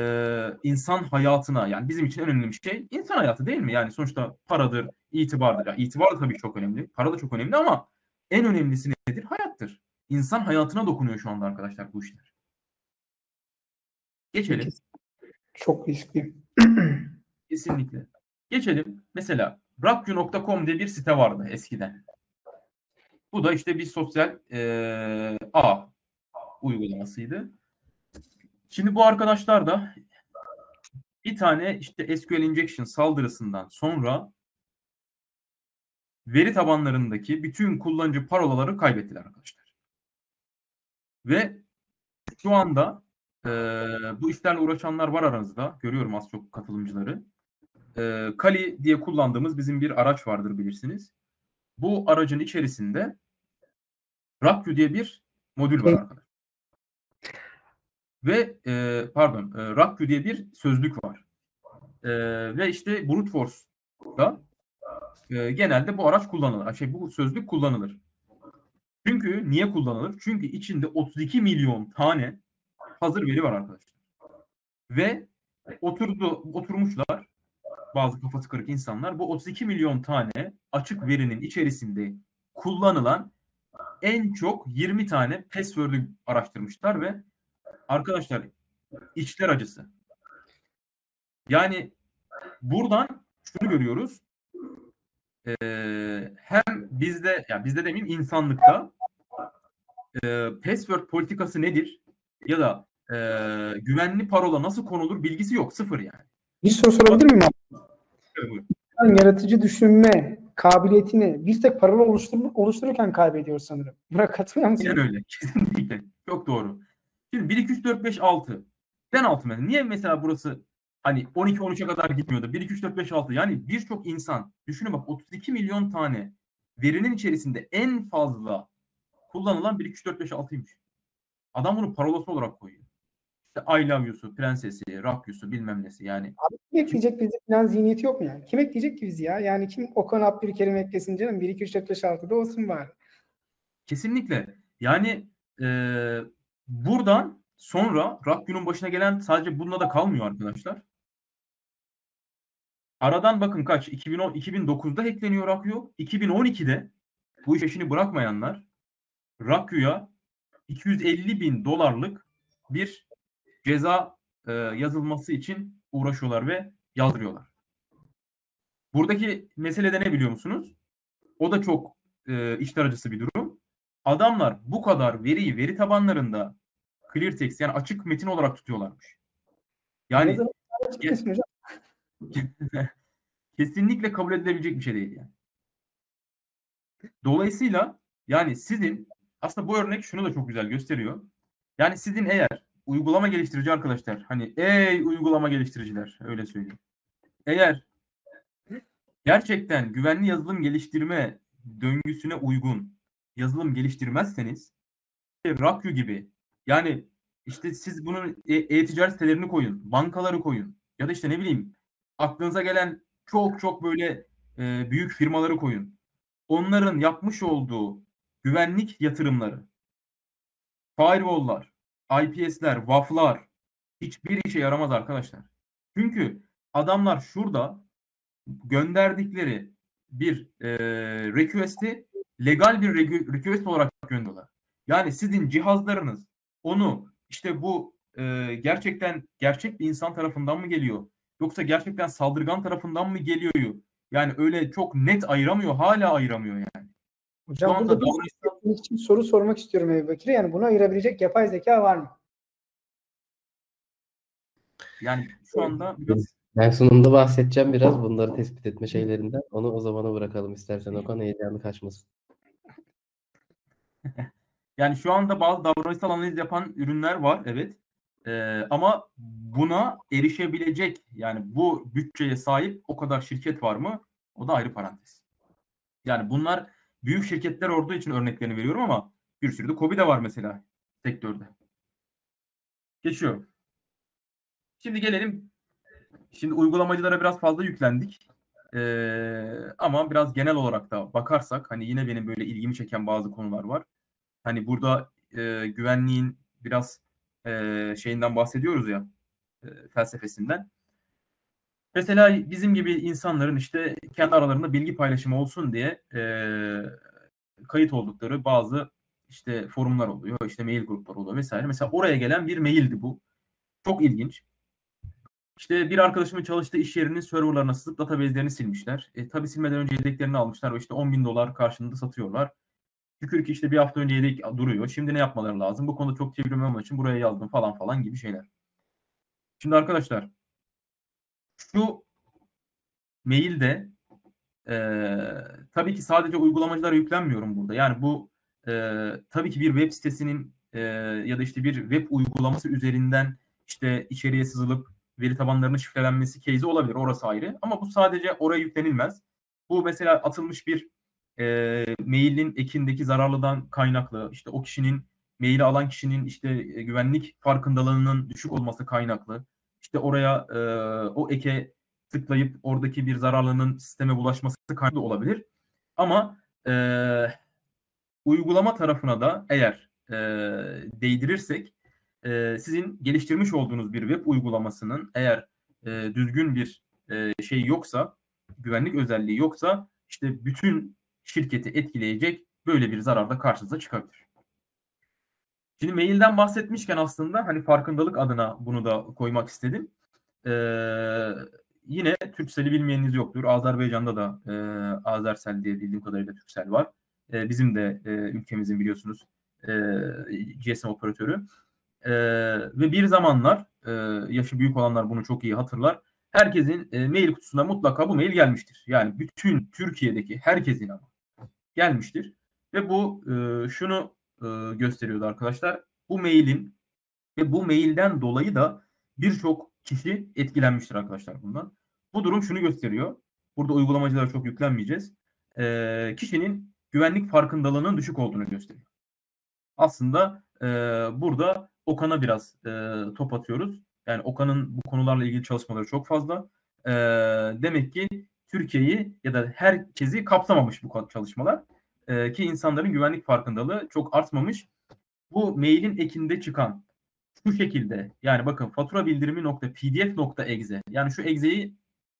insan hayatına yani bizim için en önemli şey insan hayatı değil mi? Yani sonuçta paradır, itibardır. Yani itibar da tabii çok önemli. Para da çok önemli ama en önemlisi nedir? Hayattır. İnsan hayatına dokunuyor şu anda arkadaşlar bu işler. Geçelim. Çok riskli. Kesinlikle. Geçelim. Mesela rakyu.com diye bir site vardı eskiden. Bu da işte bir sosyal e, ağ uygulamasıydı. Şimdi bu arkadaşlar da bir tane işte SQL injection saldırısından sonra veri tabanlarındaki bütün kullanıcı parolaları kaybettiler arkadaşlar. Ve şu anda e, bu işlerle uğraşanlar var aranızda. Görüyorum az çok katılımcıları. E, Kali diye kullandığımız bizim bir araç vardır bilirsiniz. Bu aracın içerisinde Rakyu diye bir modül var arkadaşlar. Ve e, pardon e, Rakyu diye bir sözlük var. E, ve işte Brute Force'da e, genelde bu araç kullanılır. Şey bu sözlük kullanılır. Çünkü niye kullanılır? Çünkü içinde 32 milyon tane hazır veri var arkadaşlar. Ve oturdu oturmuşlar bazı kafası kırık insanlar bu 32 milyon tane açık verinin içerisinde kullanılan en çok 20 tane password'ü araştırmışlar ve arkadaşlar içler acısı. Yani buradan şunu görüyoruz. Ee, hem bizde ya bizde demeyeyim insanlıkta e, password politikası nedir ya da e, güvenli parola nasıl konulur bilgisi yok sıfır yani. Bir soru sorabilir miyim? Evet, yaratıcı düşünme kabiliyetini bir tek parola oluştur oluştururken kaybediyor sanırım. Buna katılıyor musun? Aynen öyle. Kesinlikle. Çok doğru. Şimdi 1, 2, 3, 4, 5, 6. Ben 6 mesela. Niye mesela burası hani 12, 13'e kadar gitmiyordu? 1, 2, 3, 4, 5, 6. Yani birçok insan düşünün bak 32 milyon tane verinin içerisinde en fazla kullanılan 1, 2, 3, 4, 5, 6'ymış. Adam bunu parolası olarak koyuyor. İşte I love you'su, prensesi, rock you'su bilmem nesi yani. Abi kim ekleyecek bizi falan zihniyeti yok mu yani? Kim ekleyecek ki bizi ya? Yani kim Okan Abdülkerim eklesin canım? 1, 2, 3, 4, 5, 6'da olsun bari. Kesinlikle. Yani e, buradan sonra rock günün başına gelen sadece bununla da kalmıyor arkadaşlar. Aradan bakın kaç? 2010, 2009'da hackleniyor Rakyu. 2012'de bu iş işini bırakmayanlar Rakyu'ya 250 bin dolarlık bir ceza e, yazılması için uğraşıyorlar ve yazdırıyorlar. Buradaki mesele de ne biliyor musunuz? O da çok e, içler acısı bir durum. Adamlar bu kadar veriyi veri tabanlarında clear text yani açık metin olarak tutuyorlarmış. Yani kesinlikle kabul edilebilecek bir şey değil yani. Dolayısıyla yani sizin aslında bu örnek şunu da çok güzel gösteriyor. Yani sizin eğer uygulama geliştirici arkadaşlar. Hani ey uygulama geliştiriciler öyle söyleyeyim. Eğer gerçekten güvenli yazılım geliştirme döngüsüne uygun yazılım geliştirmezseniz işte Rakyu gibi yani işte siz bunun e, e-ticaret sitelerini koyun, bankaları koyun ya da işte ne bileyim aklınıza gelen çok çok böyle e, büyük firmaları koyun. Onların yapmış olduğu güvenlik yatırımları, firewall'lar, IPS'ler, WAF'lar hiçbir işe yaramaz arkadaşlar. Çünkü adamlar şurada gönderdikleri bir e, request'i legal bir request olarak gönderiyorlar. Yani sizin cihazlarınız onu işte bu e, gerçekten gerçek bir insan tarafından mı geliyor? Yoksa gerçekten saldırgan tarafından mı geliyor? Yani öyle çok net ayıramıyor. Hala ayıramıyor yani. Hocam Şu anda bir için soru sormak istiyorum Ebu Bekir'e. Yani bunu ayırabilecek yapay zeka var mı? Yani şu anda biraz... Ben sunumda bahsedeceğim biraz bunları tespit etme şeylerinden. Onu o zamana bırakalım istersen Okan heyecanı kaçmasın. Yani şu anda bazı davranışsal analiz yapan ürünler var evet. Ee, ama buna erişebilecek yani bu bütçeye sahip o kadar şirket var mı? O da ayrı parantez. Yani bunlar büyük şirketler olduğu için örneklerini veriyorum ama bir sürü de KOBİ de var mesela sektörde. Geçiyorum. Şimdi gelelim. Şimdi uygulamacılara biraz fazla yüklendik. Ee, ama biraz genel olarak da bakarsak hani yine benim böyle ilgimi çeken bazı konular var. Hani burada e, güvenliğin biraz e, şeyinden bahsediyoruz ya e, felsefesinden. Mesela bizim gibi insanların işte kendi aralarında bilgi paylaşımı olsun diye e, kayıt oldukları bazı işte forumlar oluyor, işte mail gruplar oluyor vesaire. Mesela oraya gelen bir maildi bu. Çok ilginç. İşte bir arkadaşımın çalıştığı iş yerinin serverlarına sızıp database'lerini silmişler. E, tabii silmeden önce yedeklerini almışlar ve işte 10 bin dolar karşılığında satıyorlar. Şükür ki işte bir hafta önce yedek duruyor. Şimdi ne yapmaları lazım? Bu konuda çok olmadığı için buraya yazdım falan falan gibi şeyler. Şimdi arkadaşlar şu mailde e, tabii ki sadece uygulamacılara yüklenmiyorum burada. Yani bu e, tabii ki bir web sitesinin e, ya da işte bir web uygulaması üzerinden işte içeriye sızılıp veri tabanlarının şifrelenmesi case'i olabilir. Orası ayrı. Ama bu sadece oraya yüklenilmez. Bu mesela atılmış bir e, mailin ekindeki zararlıdan kaynaklı işte o kişinin maili alan kişinin işte e, güvenlik farkındalığının düşük olması kaynaklı işte oraya e, o eke tıklayıp oradaki bir zararlının sisteme bulaşması kaynaklı olabilir. Ama e, uygulama tarafına da eğer e, değdirirsek e, sizin geliştirmiş olduğunuz bir web uygulamasının eğer e, düzgün bir e, şey yoksa güvenlik özelliği yoksa işte bütün şirketi etkileyecek böyle bir zarar da karşınıza çıkabilir. Şimdi mailden bahsetmişken aslında hani farkındalık adına bunu da koymak istedim. Ee, yine Türksel'i bilmeyeniniz yoktur. Azerbaycan'da da e, Azersel diye bildiğim kadarıyla Türksel var. E, bizim de e, ülkemizin biliyorsunuz e, GSM operatörü. E, ve bir zamanlar e, yaşı büyük olanlar bunu çok iyi hatırlar. Herkesin e, mail kutusuna mutlaka bu mail gelmiştir. Yani bütün Türkiye'deki herkesin ama gelmiştir. Ve bu e, şunu e, gösteriyordu arkadaşlar. Bu mailin ve bu mailden dolayı da birçok kişi etkilenmiştir arkadaşlar bundan. Bu durum şunu gösteriyor. Burada uygulamacılara çok yüklenmeyeceğiz. E, kişinin güvenlik farkındalığının düşük olduğunu gösteriyor. Aslında e, burada Okan'a biraz e, top atıyoruz. Yani Okan'ın bu konularla ilgili çalışmaları çok fazla. E, demek ki Türkiye'yi ya da herkesi kapsamamış bu çalışmalar. E, ki insanların güvenlik farkındalığı çok artmamış. Bu mailin ekinde çıkan şu şekilde yani bakın fatura bildirimi nokta pdf nokta exe yani şu exe'yi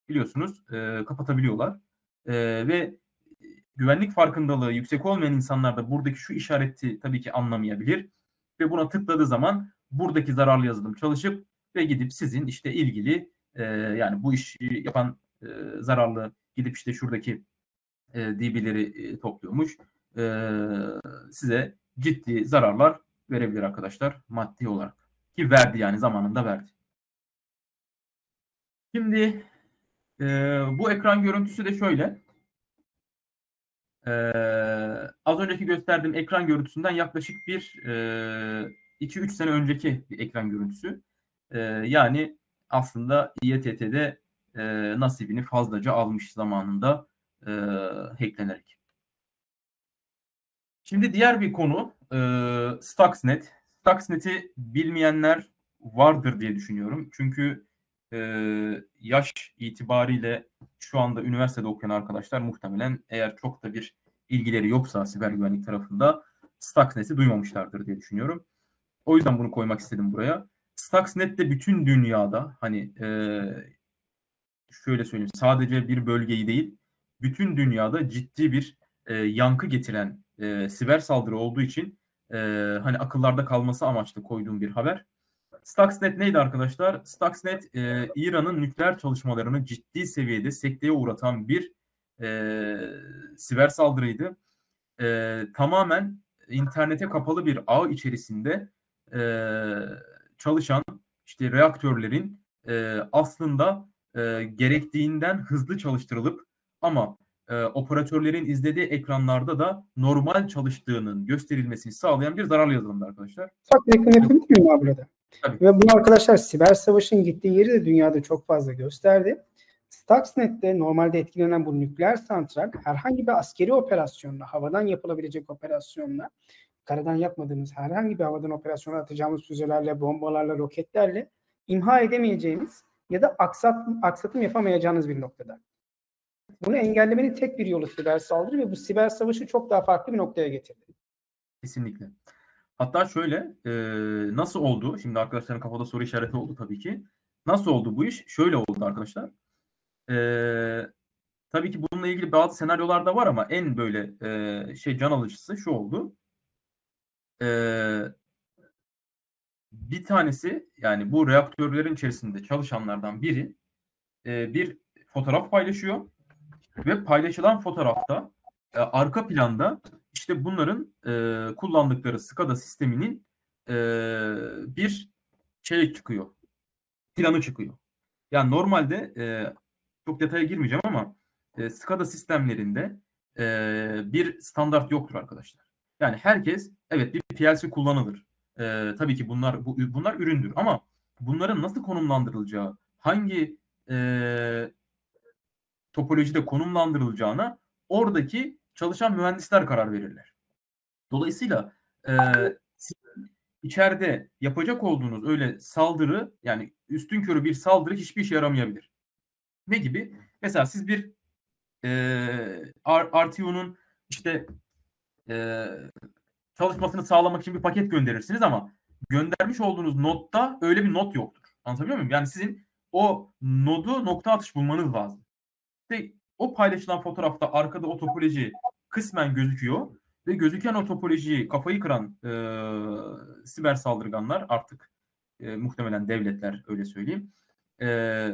biliyorsunuz e, kapatabiliyorlar. E, ve güvenlik farkındalığı yüksek olmayan insanlar da buradaki şu işareti tabii ki anlamayabilir. Ve buna tıkladığı zaman buradaki zararlı yazılım çalışıp ve gidip sizin işte ilgili e, yani bu işi yapan e, zararlı gidip işte şuradaki e, DB'leri e, topluyormuş. E, size ciddi zararlar verebilir arkadaşlar maddi olarak. Ki verdi yani zamanında verdi. Şimdi e, bu ekran görüntüsü de şöyle. E, az önceki gösterdiğim ekran görüntüsünden yaklaşık bir 2-3 e, sene önceki bir ekran görüntüsü. E, yani aslında İETT'de e, nasibini fazlaca almış zamanında e, hacklenerek. Şimdi diğer bir konu e, Stuxnet. Stuxnet'i bilmeyenler vardır diye düşünüyorum. Çünkü e, yaş itibariyle şu anda üniversitede okuyan arkadaşlar muhtemelen eğer çok da bir ilgileri yoksa siber güvenlik tarafında Stuxnet'i duymamışlardır diye düşünüyorum. O yüzden bunu koymak istedim buraya. Stuxnet de bütün dünyada hani e, şöyle söyleyeyim sadece bir bölgeyi değil bütün dünyada ciddi bir e, yankı getiren e, siber saldırı olduğu için e, hani akıllarda kalması amaçlı koyduğum bir haber. Stuxnet neydi arkadaşlar? Stuxnet e, İran'ın nükleer çalışmalarını ciddi seviyede sekteye uğratan bir e, siber saldırıydı. E, tamamen internete kapalı bir ağ içerisinde e, çalışan işte reaktörlerin e, aslında e, gerektiğinden hızlı çalıştırılıp ama e, operatörlerin izlediği ekranlarda da normal çalıştığının gösterilmesini sağlayan bir zararlı yazılımdı arkadaşlar. Ufak reklam yapayım mıyım abi burada? Tabii. Ve bunu arkadaşlar siber savaşın gittiği yeri de dünyada çok fazla gösterdi. Stuxnet'te normalde etkilenen bu nükleer santral herhangi bir askeri operasyonla, havadan yapılabilecek operasyonla, karadan yapmadığımız herhangi bir havadan operasyona atacağımız füzelerle, bombalarla, roketlerle imha edemeyeceğimiz ya da aksat, aksatım yapamayacağınız bir noktada. Bunu engellemenin tek bir yolu siber saldırı ve bu siber savaşı çok daha farklı bir noktaya getirdi. Kesinlikle. Hatta şöyle e, nasıl oldu? Şimdi arkadaşların kafada soru işareti oldu tabii ki. Nasıl oldu bu iş? Şöyle oldu arkadaşlar. E, tabii ki bununla ilgili bazı senaryolar da var ama en böyle e, şey can alıcısı şu oldu. E, bir tanesi yani bu reaktörlerin içerisinde çalışanlardan biri e, bir fotoğraf paylaşıyor ve paylaşılan fotoğrafta e, arka planda işte bunların e, kullandıkları SCADA sisteminin e, bir şey çıkıyor. Planı çıkıyor. Yani normalde e, çok detaya girmeyeceğim ama e, SCADA sistemlerinde e, bir standart yoktur arkadaşlar. Yani herkes evet bir PLC kullanılır. E, tabii ki bunlar bu, bunlar üründür ama bunların nasıl konumlandırılacağı, hangi e, topolojide konumlandırılacağına oradaki çalışan mühendisler karar verirler. Dolayısıyla e, içeride yapacak olduğunuz öyle saldırı yani üstün körü bir saldırı hiçbir işe yaramayabilir. Ne gibi? Mesela siz bir e, RTU'nun işte e, çalışmasını sağlamak için bir paket gönderirsiniz ama göndermiş olduğunuz notta öyle bir not yoktur. Anlatabiliyor muyum? Yani sizin o nodu nokta atış bulmanız lazım. İşte o paylaşılan fotoğrafta arkada o topoloji kısmen gözüküyor ve gözüken o topolojiyi kafayı kıran e, siber saldırganlar artık e, muhtemelen devletler öyle söyleyeyim. E,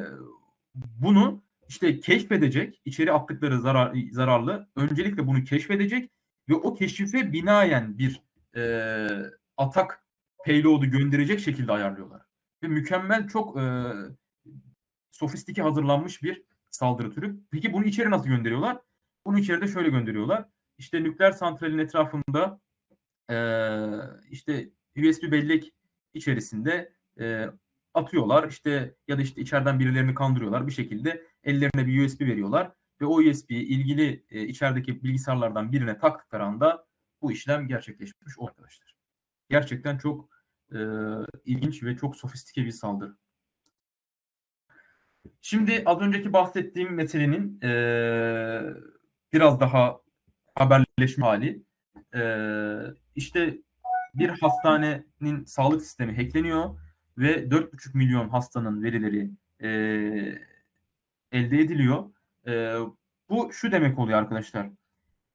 bunu işte keşfedecek, içeri attıkları zarar, zararlı öncelikle bunu keşfedecek ve o keşife binaen bir e, atak payload'u gönderecek şekilde ayarlıyorlar. Ve mükemmel çok e, sofistike hazırlanmış bir saldırı türü. Peki bunu içeri nasıl gönderiyorlar? Bunu içeride şöyle gönderiyorlar. İşte nükleer santralin etrafında e, işte USB bellek içerisinde e, atıyorlar. İşte ya da işte içeriden birilerini kandırıyorlar bir şekilde ellerine bir USB veriyorlar ve o USB'yi ilgili e, içerideki bilgisayarlardan birine taktıkları anda bu işlem gerçekleşmiş o arkadaşlar. Gerçekten çok e, ilginç ve çok sofistike bir saldırı. Şimdi az önceki bahsettiğim meselenin e, biraz daha haberleşme hali. E, işte bir hastanenin sağlık sistemi hackleniyor ve 4,5 milyon hastanın verileri e, elde ediliyor. E, bu şu demek oluyor arkadaşlar.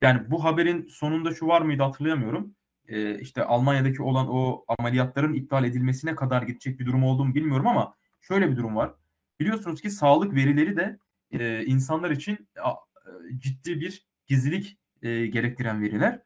Yani bu haberin sonunda şu var mıydı hatırlayamıyorum. E, işte Almanya'daki olan o ameliyatların iptal edilmesine kadar gidecek bir durum olduğunu bilmiyorum ama şöyle bir durum var. Biliyorsunuz ki sağlık verileri de e, insanlar için a, ciddi bir gizlilik e, gerektiren veriler.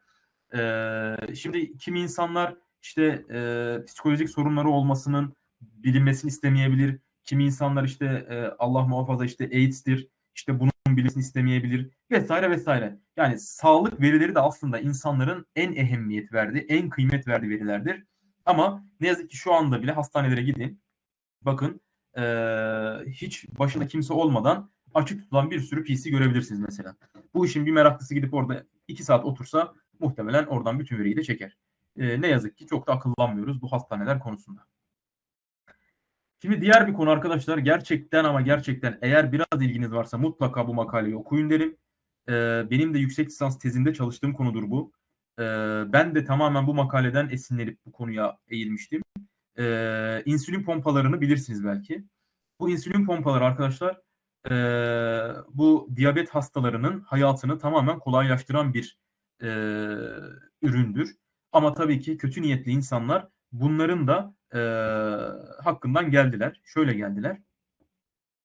E, şimdi kimi insanlar işte e, psikolojik sorunları olmasının bilinmesini istemeyebilir. Kimi insanlar işte e, Allah muhafaza işte AIDS'tir. İşte bunun bilinmesini istemeyebilir vesaire vesaire. Yani sağlık verileri de aslında insanların en ehemmiyet verdiği, en kıymet verdiği verilerdir. Ama ne yazık ki şu anda bile hastanelere gidin. Bakın e, hiç başında kimse olmadan açık tutulan bir sürü PC görebilirsiniz mesela. Bu işin bir meraklısı gidip orada iki saat otursa muhtemelen oradan bütün veriyi de çeker. E, ne yazık ki çok da akıllanmıyoruz bu hastaneler konusunda. Şimdi diğer bir konu arkadaşlar gerçekten ama gerçekten eğer biraz ilginiz varsa mutlaka bu makaleyi okuyun derim. Ee, benim de yüksek lisans tezimde çalıştığım konudur bu. Ee, ben de tamamen bu makaleden esinlenip bu konuya eğilmiştim. Ee, insülin pompalarını bilirsiniz belki. Bu insülin pompaları arkadaşlar e, bu diyabet hastalarının hayatını tamamen kolaylaştıran bir e, üründür. Ama tabii ki kötü niyetli insanlar bunların da e, hakkından geldiler. Şöyle geldiler.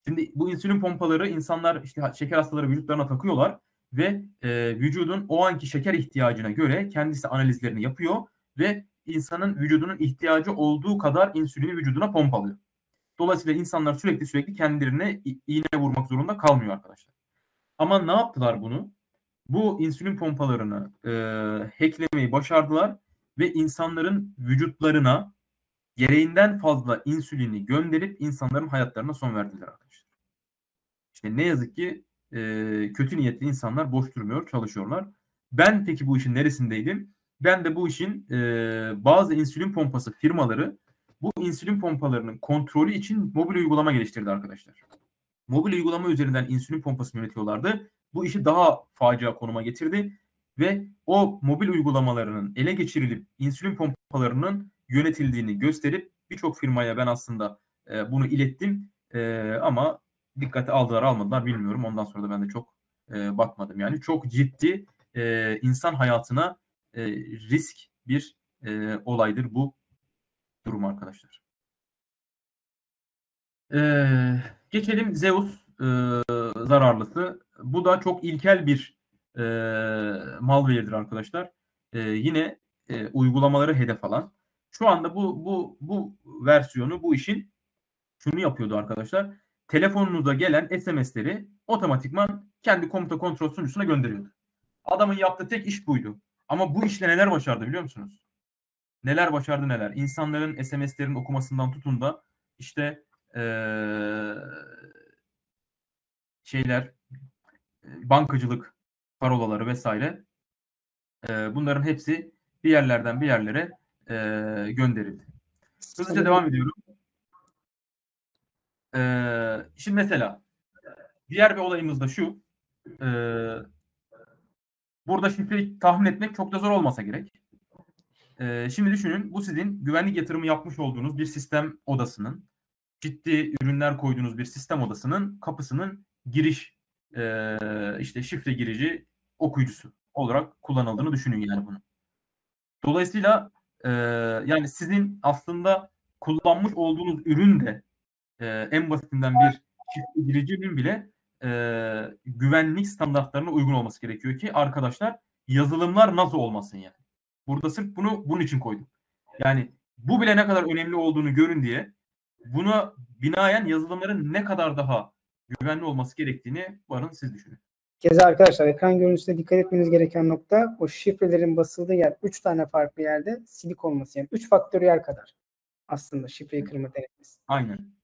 Şimdi bu insülin pompaları insanlar işte şeker hastaları vücutlarına takıyorlar ve e, vücudun o anki şeker ihtiyacına göre kendisi analizlerini yapıyor ve insanın vücudunun ihtiyacı olduğu kadar insülini vücuduna pompalıyor. Dolayısıyla insanlar sürekli sürekli kendilerine iğne vurmak zorunda kalmıyor arkadaşlar. Ama ne yaptılar bunu? bu insülin pompalarını e, hacklemeyi başardılar ve insanların vücutlarına gereğinden fazla insülini gönderip insanların hayatlarına son verdiler arkadaşlar. İşte ne yazık ki e, kötü niyetli insanlar boş durmuyor, çalışıyorlar. Ben peki bu işin neresindeydim? Ben de bu işin e, bazı insülin pompası firmaları bu insülin pompalarının kontrolü için mobil uygulama geliştirdi arkadaşlar. Mobil uygulama üzerinden insülin pompası yönetiyorlardı. Bu işi daha facia konuma getirdi ve o mobil uygulamalarının ele geçirilip insülin pompalarının yönetildiğini gösterip birçok firmaya ben aslında e, bunu ilettim e, ama dikkate aldılar almadılar bilmiyorum. Ondan sonra da ben de çok e, bakmadım. Yani çok ciddi e, insan hayatına e, risk bir e, olaydır bu durum arkadaşlar. E, geçelim Zeus e, zararlısı. Bu da çok ilkel bir e, malware'dir arkadaşlar. E, yine e, uygulamaları hedef alan. Şu anda bu bu bu versiyonu bu işin şunu yapıyordu arkadaşlar. Telefonunuza gelen SMS'leri otomatikman kendi komuta kontrol sunucusuna gönderiyordu. Adamın yaptığı tek iş buydu. Ama bu işle neler başardı biliyor musunuz? Neler başardı neler. İnsanların SMS'lerin okumasından tutun da işte ee, şeyler bankacılık parolaları vesaire e, bunların hepsi bir yerlerden bir yerlere e, gönderildi. Hızlıca devam ediyorum. E, şimdi mesela diğer bir olayımız da şu. E, burada şifreyi tahmin etmek çok da zor olmasa gerek. E, şimdi düşünün bu sizin güvenlik yatırımı yapmış olduğunuz bir sistem odasının ciddi ürünler koyduğunuz bir sistem odasının kapısının giriş e, işte şifre girici okuyucusu olarak kullanıldığını düşünün yani bunu. Dolayısıyla e, yani sizin aslında kullanmış olduğunuz ürün de e, en basitinden bir şifre giricinin bile e, güvenlik standartlarına uygun olması gerekiyor ki arkadaşlar yazılımlar nasıl olmasın yani. Burada sırf bunu bunun için koydum. Yani bu bile ne kadar önemli olduğunu görün diye buna binaen yazılımların ne kadar daha güvenli olması gerektiğini varın siz düşünün. Keza arkadaşlar ekran görüntüsüne dikkat etmeniz gereken nokta o şifrelerin basıldığı yer 3 tane farklı yerde silik olması. Yani 3 faktöriyel kadar aslında şifreyi kırma denemesi. Aynen.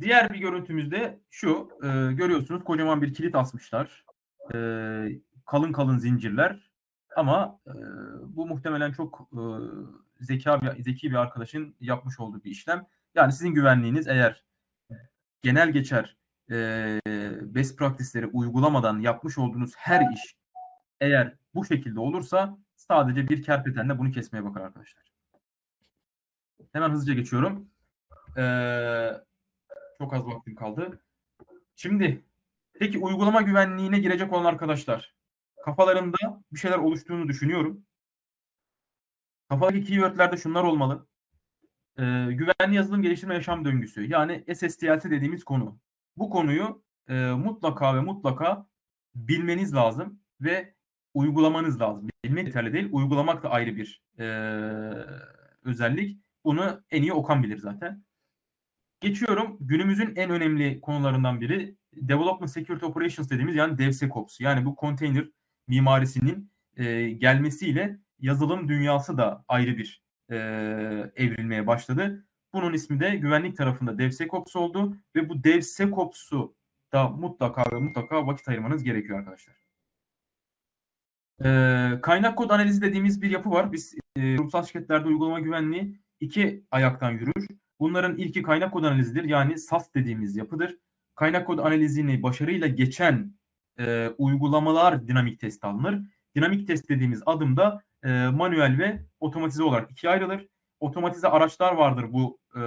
Diğer bir görüntümüzde şu e, görüyorsunuz kocaman bir kilit asmışlar. E, kalın kalın zincirler ama e, bu muhtemelen çok e, zeka bir, zeki bir arkadaşın yapmış olduğu bir işlem. Yani sizin güvenliğiniz eğer genel geçer e, best practice'leri uygulamadan yapmış olduğunuz her iş eğer bu şekilde olursa sadece bir kerpetenle bunu kesmeye bakar arkadaşlar. Hemen hızlıca geçiyorum. Ee, çok az vaktim kaldı. Şimdi peki uygulama güvenliğine girecek olan arkadaşlar kafalarında bir şeyler oluştuğunu düşünüyorum. Kafadaki keywordlerde şunlar olmalı e, güvenli yazılım geliştirme yaşam döngüsü yani SSTLT dediğimiz konu. Bu konuyu e, mutlaka ve mutlaka bilmeniz lazım ve uygulamanız lazım. Bilmek yeterli değil, uygulamak da ayrı bir e, özellik. Bunu en iyi Okan bilir zaten. Geçiyorum. Günümüzün en önemli konularından biri Development Security Operations dediğimiz yani DevSecOps. Yani bu konteyner mimarisinin e, gelmesiyle yazılım dünyası da ayrı bir e, evrilmeye başladı. Bunun ismi de güvenlik tarafında DevSecOps oldu ve bu DevSecOps'u da mutlaka ve mutlaka vakit ayırmanız gerekiyor arkadaşlar. E, kaynak kod analizi dediğimiz bir yapı var. Biz e, kurumsal şirketlerde uygulama güvenliği iki ayaktan yürür. Bunların ilki kaynak kod analizidir. Yani SAS dediğimiz yapıdır. Kaynak kod analizini başarıyla geçen e, uygulamalar dinamik test alınır. Dinamik test dediğimiz adımda e, manuel ve otomatize olarak ikiye ayrılır. Otomatize araçlar vardır bu e,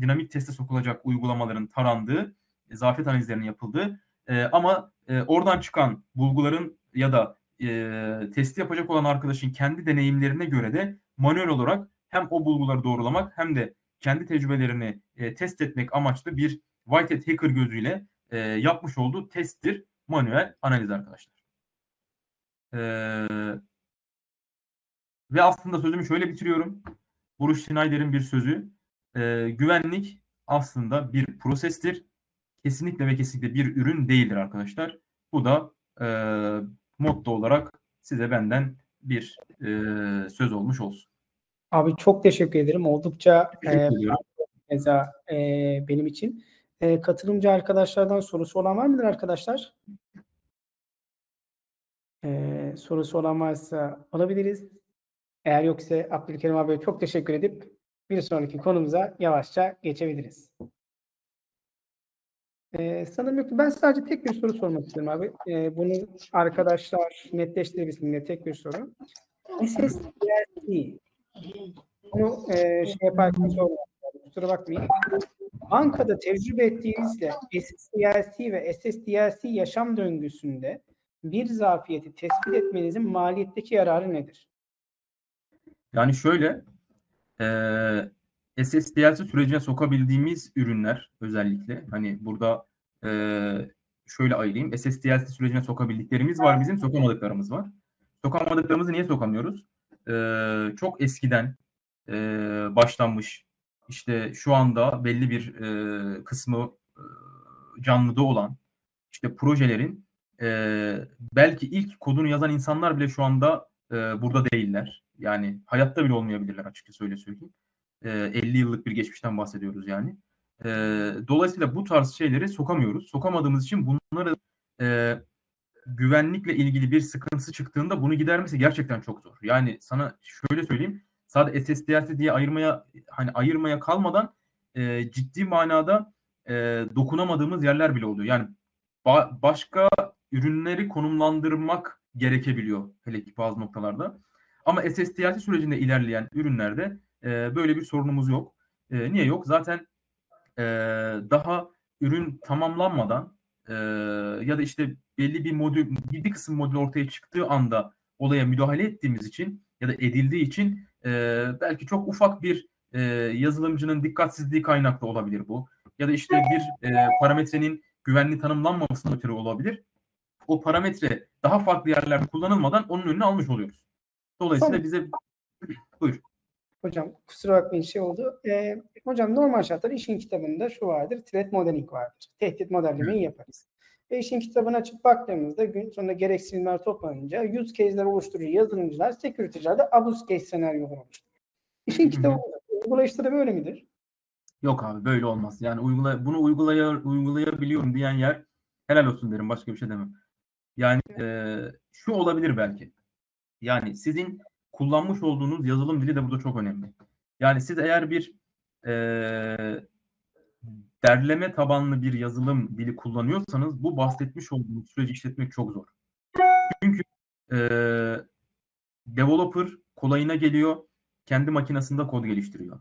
dinamik teste sokulacak uygulamaların tarandığı, e, zafiyet analizlerinin yapıldığı. E, ama e, oradan çıkan bulguların ya da e, testi yapacak olan arkadaşın kendi deneyimlerine göre de manuel olarak hem o bulguları doğrulamak hem de kendi tecrübelerini e, test etmek amaçlı bir Whitehead hacker gözüyle e, yapmış olduğu testtir manuel analiz arkadaşlar. E, ve aslında sözümü şöyle bitiriyorum. Bruce Schneider'in bir sözü. E, güvenlik aslında bir prosestir. kesinlikle ve kesinlikle bir ürün değildir arkadaşlar. Bu da e, motto olarak size benden bir e, söz olmuş olsun. Abi çok teşekkür ederim. Oldukça e, meza e, benim için. E, katılımcı arkadaşlardan sorusu olan var mıdır arkadaşlar? E, sorusu olan varsa alabiliriz. Eğer yoksa Abdülkerim abiye çok teşekkür edip bir sonraki konumuza yavaşça geçebiliriz. E, sanırım yok. Ben sadece tek bir soru sormak istiyorum abi. E, bunu arkadaşlar netleştirebilsin diye tek bir soru. SSDLC bunu e, şey yaparken sormak Kusura bakmayın. Bankada tecrübe ettiğinizde SSDLC ve SSDLC yaşam döngüsünde bir zafiyeti tespit etmenizin maliyetteki yararı nedir? Yani şöyle e, SSDLC sürecine sokabildiğimiz ürünler özellikle hani burada e, şöyle ayırayım. SSDLC sürecine sokabildiklerimiz var bizim sokamadıklarımız var. Sokamadıklarımızı niye sokamıyoruz? E, çok eskiden e, başlanmış işte şu anda belli bir e, kısmı e, canlıda olan işte projelerin e, belki ilk kodunu yazan insanlar bile şu anda e, burada değiller. Yani hayatta bile olmayabilirler açıkçası öyle söyleyeyim. E, 50 yıllık bir geçmişten bahsediyoruz yani. E, dolayısıyla bu tarz şeyleri sokamıyoruz. Sokamadığımız için bunları e, güvenlikle ilgili bir sıkıntısı çıktığında bunu gidermesi gerçekten çok zor. Yani sana şöyle söyleyeyim. Sadece SSD'si diye ayırmaya hani ayırmaya kalmadan e, ciddi manada e, dokunamadığımız yerler bile oluyor. Yani ba- başka ürünleri konumlandırmak gerekebiliyor hele ki bazı noktalarda. Ama SSDLC sürecinde ilerleyen ürünlerde e, böyle bir sorunumuz yok. E, niye yok? Zaten e, daha ürün tamamlanmadan e, ya da işte belli bir modül, bir kısım modül ortaya çıktığı anda olaya müdahale ettiğimiz için ya da edildiği için e, belki çok ufak bir e, yazılımcının dikkatsizliği kaynaklı olabilir bu. Ya da işte bir e, parametrenin güvenli tanımlanmamasından ötürü olabilir. O parametre daha farklı yerlerde kullanılmadan onun önünü almış oluyoruz. Dolayısıyla bize buyur. Hocam kusura bakmayın şey oldu. Ee, hocam normal şartlar işin kitabında şu vardır. Threat modeling vardır. Tehdit modellemeyi yaparız. Ve işin kitabını açıp baktığımızda gün sonunda gereksinimler toplanınca use case'ler oluşturucu yazılımcılar, security'ler de abuse case senaryolar oluşturuyor. İşin kitabı uygulayışta da böyle midir? Yok abi böyle olmaz. Yani uygula, bunu uygulaya, uygulayabiliyorum diyen yer helal olsun derim. Başka bir şey demem. Yani e, şu olabilir belki. Yani sizin kullanmış olduğunuz yazılım dili de burada çok önemli. Yani siz eğer bir e, derleme tabanlı bir yazılım dili kullanıyorsanız bu bahsetmiş olduğunuz süreci işletmek çok zor. Çünkü e, developer kolayına geliyor, kendi makinesinde kod geliştiriyor.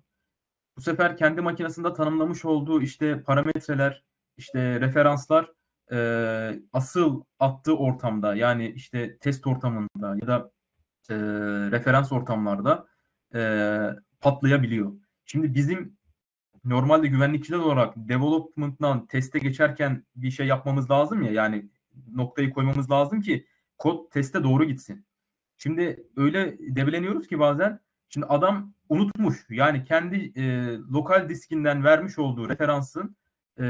Bu sefer kendi makinesinde tanımlamış olduğu işte parametreler, işte referanslar e, asıl attığı ortamda yani işte test ortamında ya da e, referans ortamlarda e, patlayabiliyor. Şimdi bizim normalde güvenlikçiler olarak development'dan teste geçerken bir şey yapmamız lazım ya yani noktayı koymamız lazım ki kod teste doğru gitsin. Şimdi öyle debeleniyoruz ki bazen şimdi adam unutmuş yani kendi e, lokal diskinden vermiş olduğu referansın e,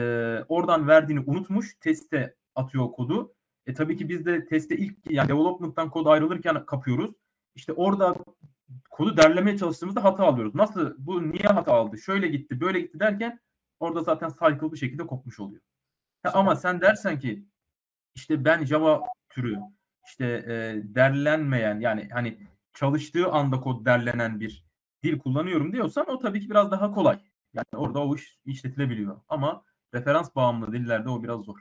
oradan verdiğini unutmuş teste atıyor kodu. E tabii ki biz de teste ilk yani development'tan kod ayrılırken kapıyoruz. İşte orada kodu derlemeye çalıştığımızda hata alıyoruz. Nasıl bu niye hata aldı? Şöyle gitti, böyle gitti derken orada zaten cycle bir şekilde kopmuş oluyor. Ha, ama sen dersen ki işte ben Java türü işte e, derlenmeyen yani hani çalıştığı anda kod derlenen bir dil kullanıyorum diyorsan o tabii ki biraz daha kolay. Yani orada o iş işletilebiliyor. Ama referans bağımlı dillerde o biraz zor.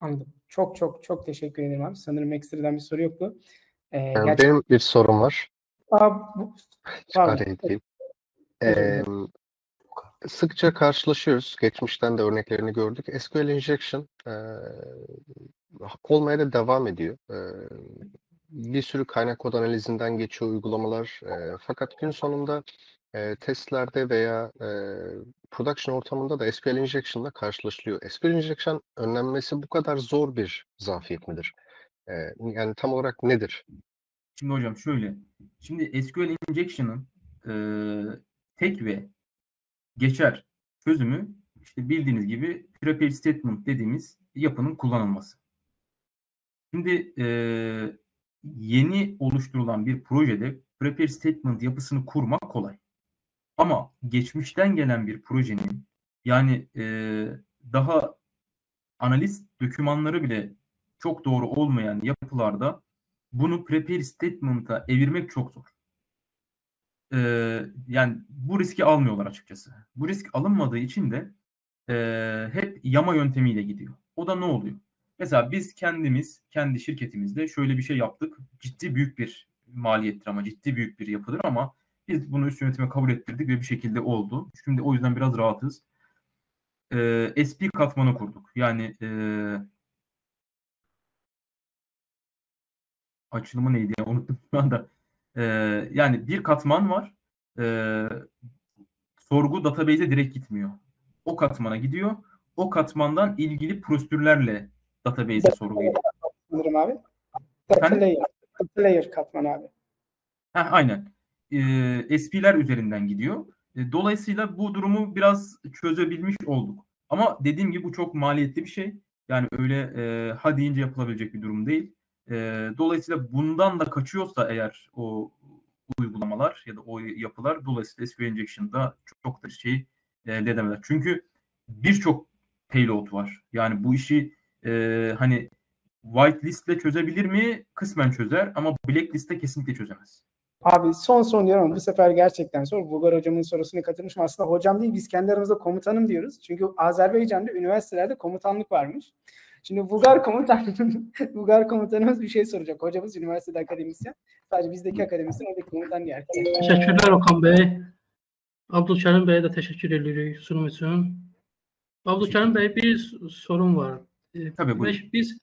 Anladım. Çok çok çok teşekkür ederim abi. Sanırım ekstradan bir soru yoktu. Ee, Ee, gerçekten- Benim bir sorum var. Araya edeyim. Ee, sıkça karşılaşıyoruz. Geçmişten de örneklerini gördük. SQL injection e, olmaya da devam ediyor. E, bir sürü kaynak kod analizinden geçiyor uygulamalar. E, fakat gün sonunda e, testlerde veya e, production ortamında da SQL injection'la karşılaşılıyor. SQL injection önlenmesi bu kadar zor bir zafiyet midir? E, yani tam olarak nedir? Şimdi hocam şöyle. Şimdi SQL injection'ın e, tek ve geçer çözümü işte bildiğiniz gibi prepare statement dediğimiz yapının kullanılması. Şimdi e, yeni oluşturulan bir projede prepare statement yapısını kurmak kolay. Ama geçmişten gelen bir projenin yani e, daha analiz dokümanları bile çok doğru olmayan yapılarda bunu prepare statement'a evirmek çok zor. Ee, yani bu riski almıyorlar açıkçası. Bu risk alınmadığı için de e, hep yama yöntemiyle gidiyor. O da ne oluyor? Mesela biz kendimiz, kendi şirketimizde şöyle bir şey yaptık. Ciddi büyük bir maliyettir ama ciddi büyük bir yapıdır ama biz bunu üst yönetime kabul ettirdik ve bir şekilde oldu. Şimdi o yüzden biraz rahatız. Ee, SP katmanı kurduk. Yani e, açılımı neydi ya unuttum şu anda. Ee, yani bir katman var. Ee, sorgu database'e direkt gitmiyor. O katmana gidiyor. O katmandan ilgili prosedürlerle database'e sorgu gidiyor. Sanırım abi. Data layer. Data layer katman abi. Heh, aynen. Ee, SP'ler üzerinden gidiyor. E, dolayısıyla bu durumu biraz çözebilmiş olduk. Ama dediğim gibi bu çok maliyetli bir şey. Yani öyle e, ha deyince yapılabilecek bir durum değil. E, dolayısıyla bundan da kaçıyorsa eğer o uygulamalar ya da o yapılar dolayısıyla SQL Injection'da çok, çok da şey elde edemezler. Çünkü birçok payload var. Yani bu işi e, hani whitelistle çözebilir mi? Kısmen çözer ama blackliste kesinlikle çözemez. Abi son son diyorum bu sefer gerçekten sor. Bulgar hocamın sorusunu katılmışım. Aslında hocam değil biz kendi aramızda komutanım diyoruz. Çünkü Azerbaycan'da üniversitelerde komutanlık varmış. Şimdi Bulgar komutan, Bulgar komutanımız bir şey soracak. Hocamız üniversitede akademisyen. Sadece bizdeki akademisyen oradaki komutan değil. Teşekkürler Okan Bey. Abdülkerim Bey'e de teşekkür ediyoruz sunum için. Abdülkerim Bey bir sorun var. Ee, Tabii, buyurun. Biz,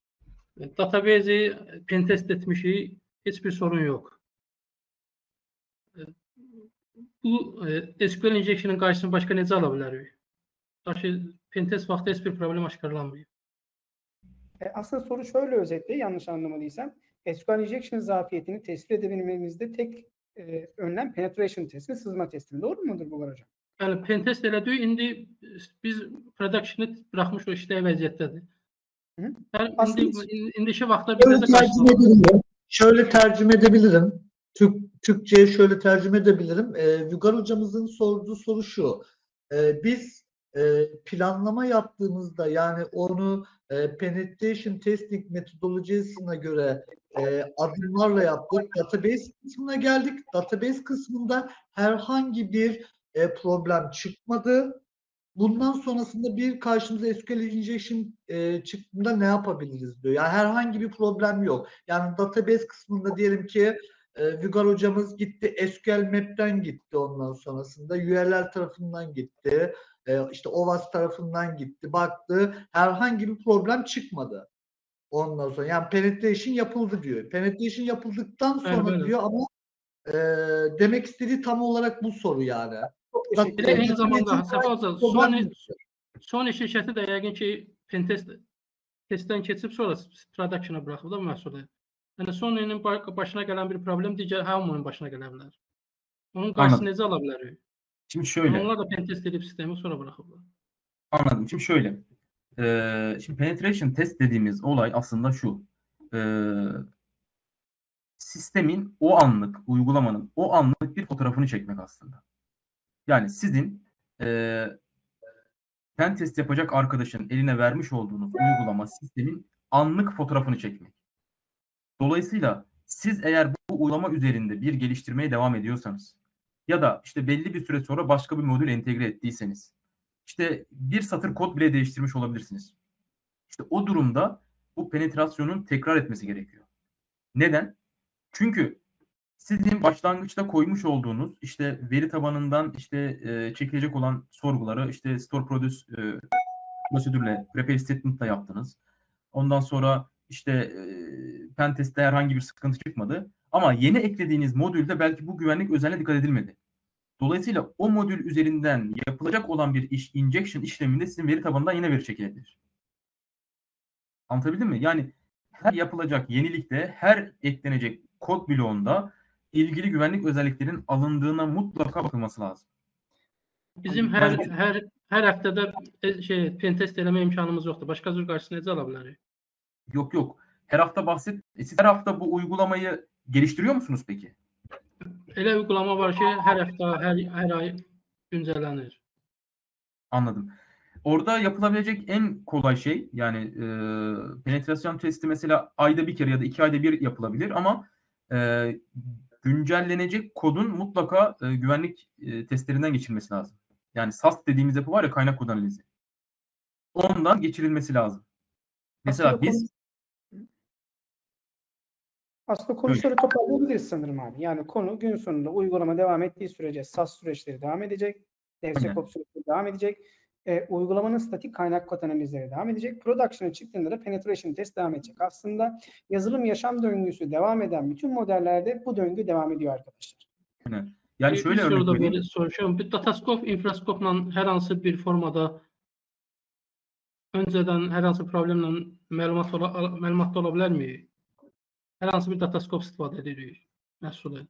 database'i pentest etmişiz. Hiçbir sorun yok. Ee, Bu e, SQL injection'ın karşısını başka necə ala bilərik? Daşı pentest vaxtı heç bir problem aşkarlanmıyor. E, aslında soru şöyle özetle yanlış anlamadıysam. SQL injection zafiyetini tespit edebilmemizde tek e, önlem penetration testi, sızma testi. Doğru mudur Bulgar hocam? Yəni pentest elədik, indi biz production'ı buraxmış o işləyə vəziyyətdədir. Hı. Yəni Aslında indi indiki vaxtda də tercüme edebilirim. Şöyle tercüme edebilirim. Türk, Türkçe'ye şöyle tercüme edebilirim. Ee, Vügar hocamızın sorduğu soru şu. Ee, biz e, planlama yaptığımızda yani onu e, penetration testing metodolojisine göre e, adımlarla yaptık. Database kısmına geldik. Database kısmında herhangi bir e, problem çıkmadı. Bundan sonrasında bir karşımıza SQL injection e, çıktığında ne yapabiliriz diyor. Yani herhangi bir problem yok. Yani database kısmında diyelim ki e, Vügar hocamız gitti SQL Map'ten gitti ondan sonrasında URL tarafından gitti. E, işte OWASP tarafından gitti. Baktı herhangi bir problem çıkmadı. Ondan sonra yani penetration yapıldı diyor. Penetration yapıldıktan sonra evet. diyor ama e, demek istediği tam olarak bu soru yani. Bak, Bir ederim. eyni zamanda Sony yok. Sony şirkəti də yəqin ki pentest testdən keçib sonra production'a buraxıb da məhsulu. Yəni Sony-nin ba- başına gələn bir problem digər hamının başına gələ bilər. Onun qarşısını necə ala bilərik? Şimdi şöyle. Onlar da pentest edib sistemi sonra buraxıblar. Anladım. Şimdi şöyle. Ee, şimdi penetration test dediğimiz olay aslında şu. Ee, sistemin o anlık, uygulamanın o anlık bir fotoğrafını çekmek aslında. Yani sizin e, pen test yapacak arkadaşın eline vermiş olduğunuz uygulama sistemin anlık fotoğrafını çekmek. Dolayısıyla siz eğer bu uygulama üzerinde bir geliştirmeye devam ediyorsanız ya da işte belli bir süre sonra başka bir modül entegre ettiyseniz işte bir satır kod bile değiştirmiş olabilirsiniz. İşte o durumda bu penetrasyonun tekrar etmesi gerekiyor. Neden? Çünkü sizin başlangıçta koymuş olduğunuz işte veri tabanından işte e, çekilecek olan sorguları işte store produce e, prosedürle prepare statement'la yaptınız. Ondan sonra işte e, pentest'te herhangi bir sıkıntı çıkmadı. Ama yeni eklediğiniz modülde belki bu güvenlik özelliğine dikkat edilmedi. Dolayısıyla o modül üzerinden yapılacak olan bir iş injection işleminde sizin veri tabanından yine veri çekilebilir. Anlatabildim mi? Yani her yapılacak yenilikte, her eklenecek kod bloğunda ilgili güvenlik özelliklerin alındığına mutlaka bakılması lazım. Bizim hər Ben- hər hər həftədə e, şey pentest eləmə imkanımız yoxdur. Başqa cür qarşısına necə ala bilərik? Yok yok. Her hafta bahset. e, her hafta bu uygulamayı geliştiriyor musunuz peki? Elə uygulama var ki, hər həftə, hər hər ay güncəllənir. Anladım. Orada yapılabilecek en kolay şey yani e, penetrasyon testi mesela ayda bir kere ya da iki ayda bir yapılabilir ama e, güncellenecek kodun mutlaka e, güvenlik e, testlerinden geçilmesi lazım. Yani SAS dediğimiz yapı var ya kaynak kod analizi. Ondan geçirilmesi lazım. Mesela biz Aslında konu şöyle toparlayabiliriz sanırım abi. Yani konu gün sonunda uygulama devam ettiği sürece SAS süreçleri devam edecek. DevSecOps süreçleri devam edecek. E, uygulamanın statik kaynak kod analizleri devam edecek. Production'a çıktığında da penetration test devam edecek. Aslında yazılım yaşam döngüsü devam eden bütün modellerde bu döngü devam ediyor arkadaşlar. yani Bir- şöyle bir örnek vereyim. belə soruşuram. Bir dataskop infraskopla hər hansı bir formada öncədən hər hansı problemlə məlumat ola, məlumatda ola bilərmi? Hər hansı bir dataskop istifadə edirik məhsulu.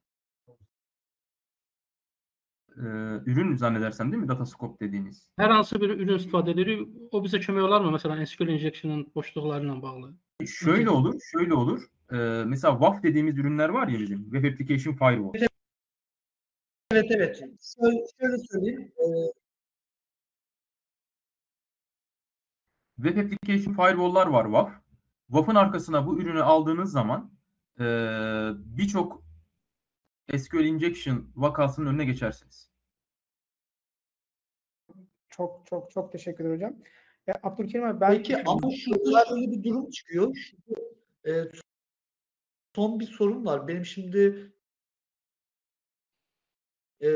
ürün zannedersem değil mi? Datascope dediğimiz. Hər hansı bir ürün istifadə edirik, o bizə kömək olarmı? Məsələn, SQL injection'ın boşluqları ilə bağlı. Şöyle olur, şöyle olur. E, mesela WAF dediğimiz ürünler var ya bizim. Web Application Firewall. Evet evet. Şöyle, şöyle söyleyeyim. Ee, Web Application Firewall'lar var WAF. WAF'ın arkasına bu ürünü aldığınız zaman e, birçok SQL injection vakasının önüne geçersiniz. Çok çok çok teşekkür ederim hocam. Ya, Abdülkerim abi ben Peki ama şurada şöyle bir durum çıkıyor. Şimdi, e, son bir sorun var. Benim şimdi e,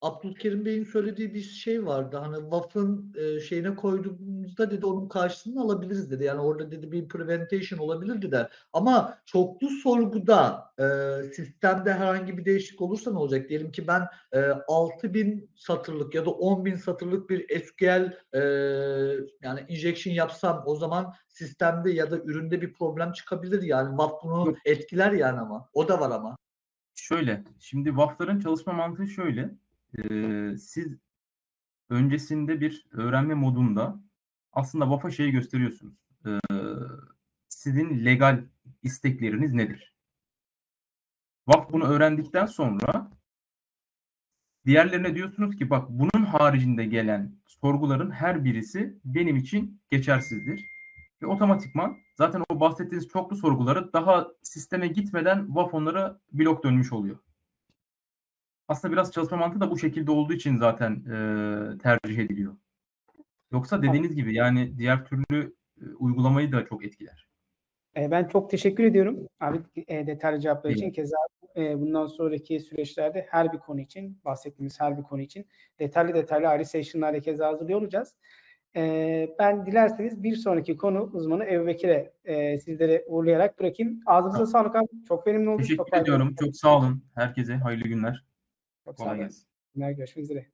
Abdülkerim Bey'in söylediği bir şey vardı. Hani WAF'ın e, şeyine koyduğumuzda dedi onun karşılığını alabiliriz dedi. Yani orada dedi bir preventation olabilirdi de. Ama çoklu sorguda e, sistemde herhangi bir değişiklik olursa ne olacak? Diyelim ki ben e, 6000 satırlık ya da 10.000 satırlık bir SQL e, yani injection yapsam o zaman sistemde ya da üründe bir problem çıkabilir yani WAF bunu etkiler yani ama o da var ama. Şöyle, şimdi WAF'ların çalışma mantığı şöyle. e, siz öncesinde bir öğrenme modunda aslında WAF'a şeyi gösteriyorsunuz. E, sizin legal istekleriniz nedir? WAF bunu öğrendikten sonra diğerlerine diyorsunuz ki bak bunun haricinde gelen sorguların her birisi benim için geçersizdir. Ve otomatikman zaten o bahsettiğiniz çoklu sorguları daha sisteme gitmeden WAF onlara blok dönmüş oluyor. Aslında biraz çalışma mantığı da bu şekilde olduğu için zaten e, tercih ediliyor. Yoksa dediğiniz gibi yani diğer türlü e, uygulamayı da çok etkiler. E, ben çok teşekkür ediyorum abi e, detaylı cevaplar için. Keza e, bundan sonraki süreçlerde her bir konu için, bahsettiğimiz her bir konu için detaylı detaylı ayrı session'larla keza hazırlıyor olacağız. E, ben dilerseniz bir sonraki konu uzmanı Ebu Bekir'e e, sizlere uğurlayarak bırakayım. Ağzınıza sağlık abi. Çok verimli oldu. Teşekkür çok ediyorum. Çok sağ olun. Herkese hayırlı günler. Çok sağ Kolay olun. gelsin. Günler, Görüşmek üzere.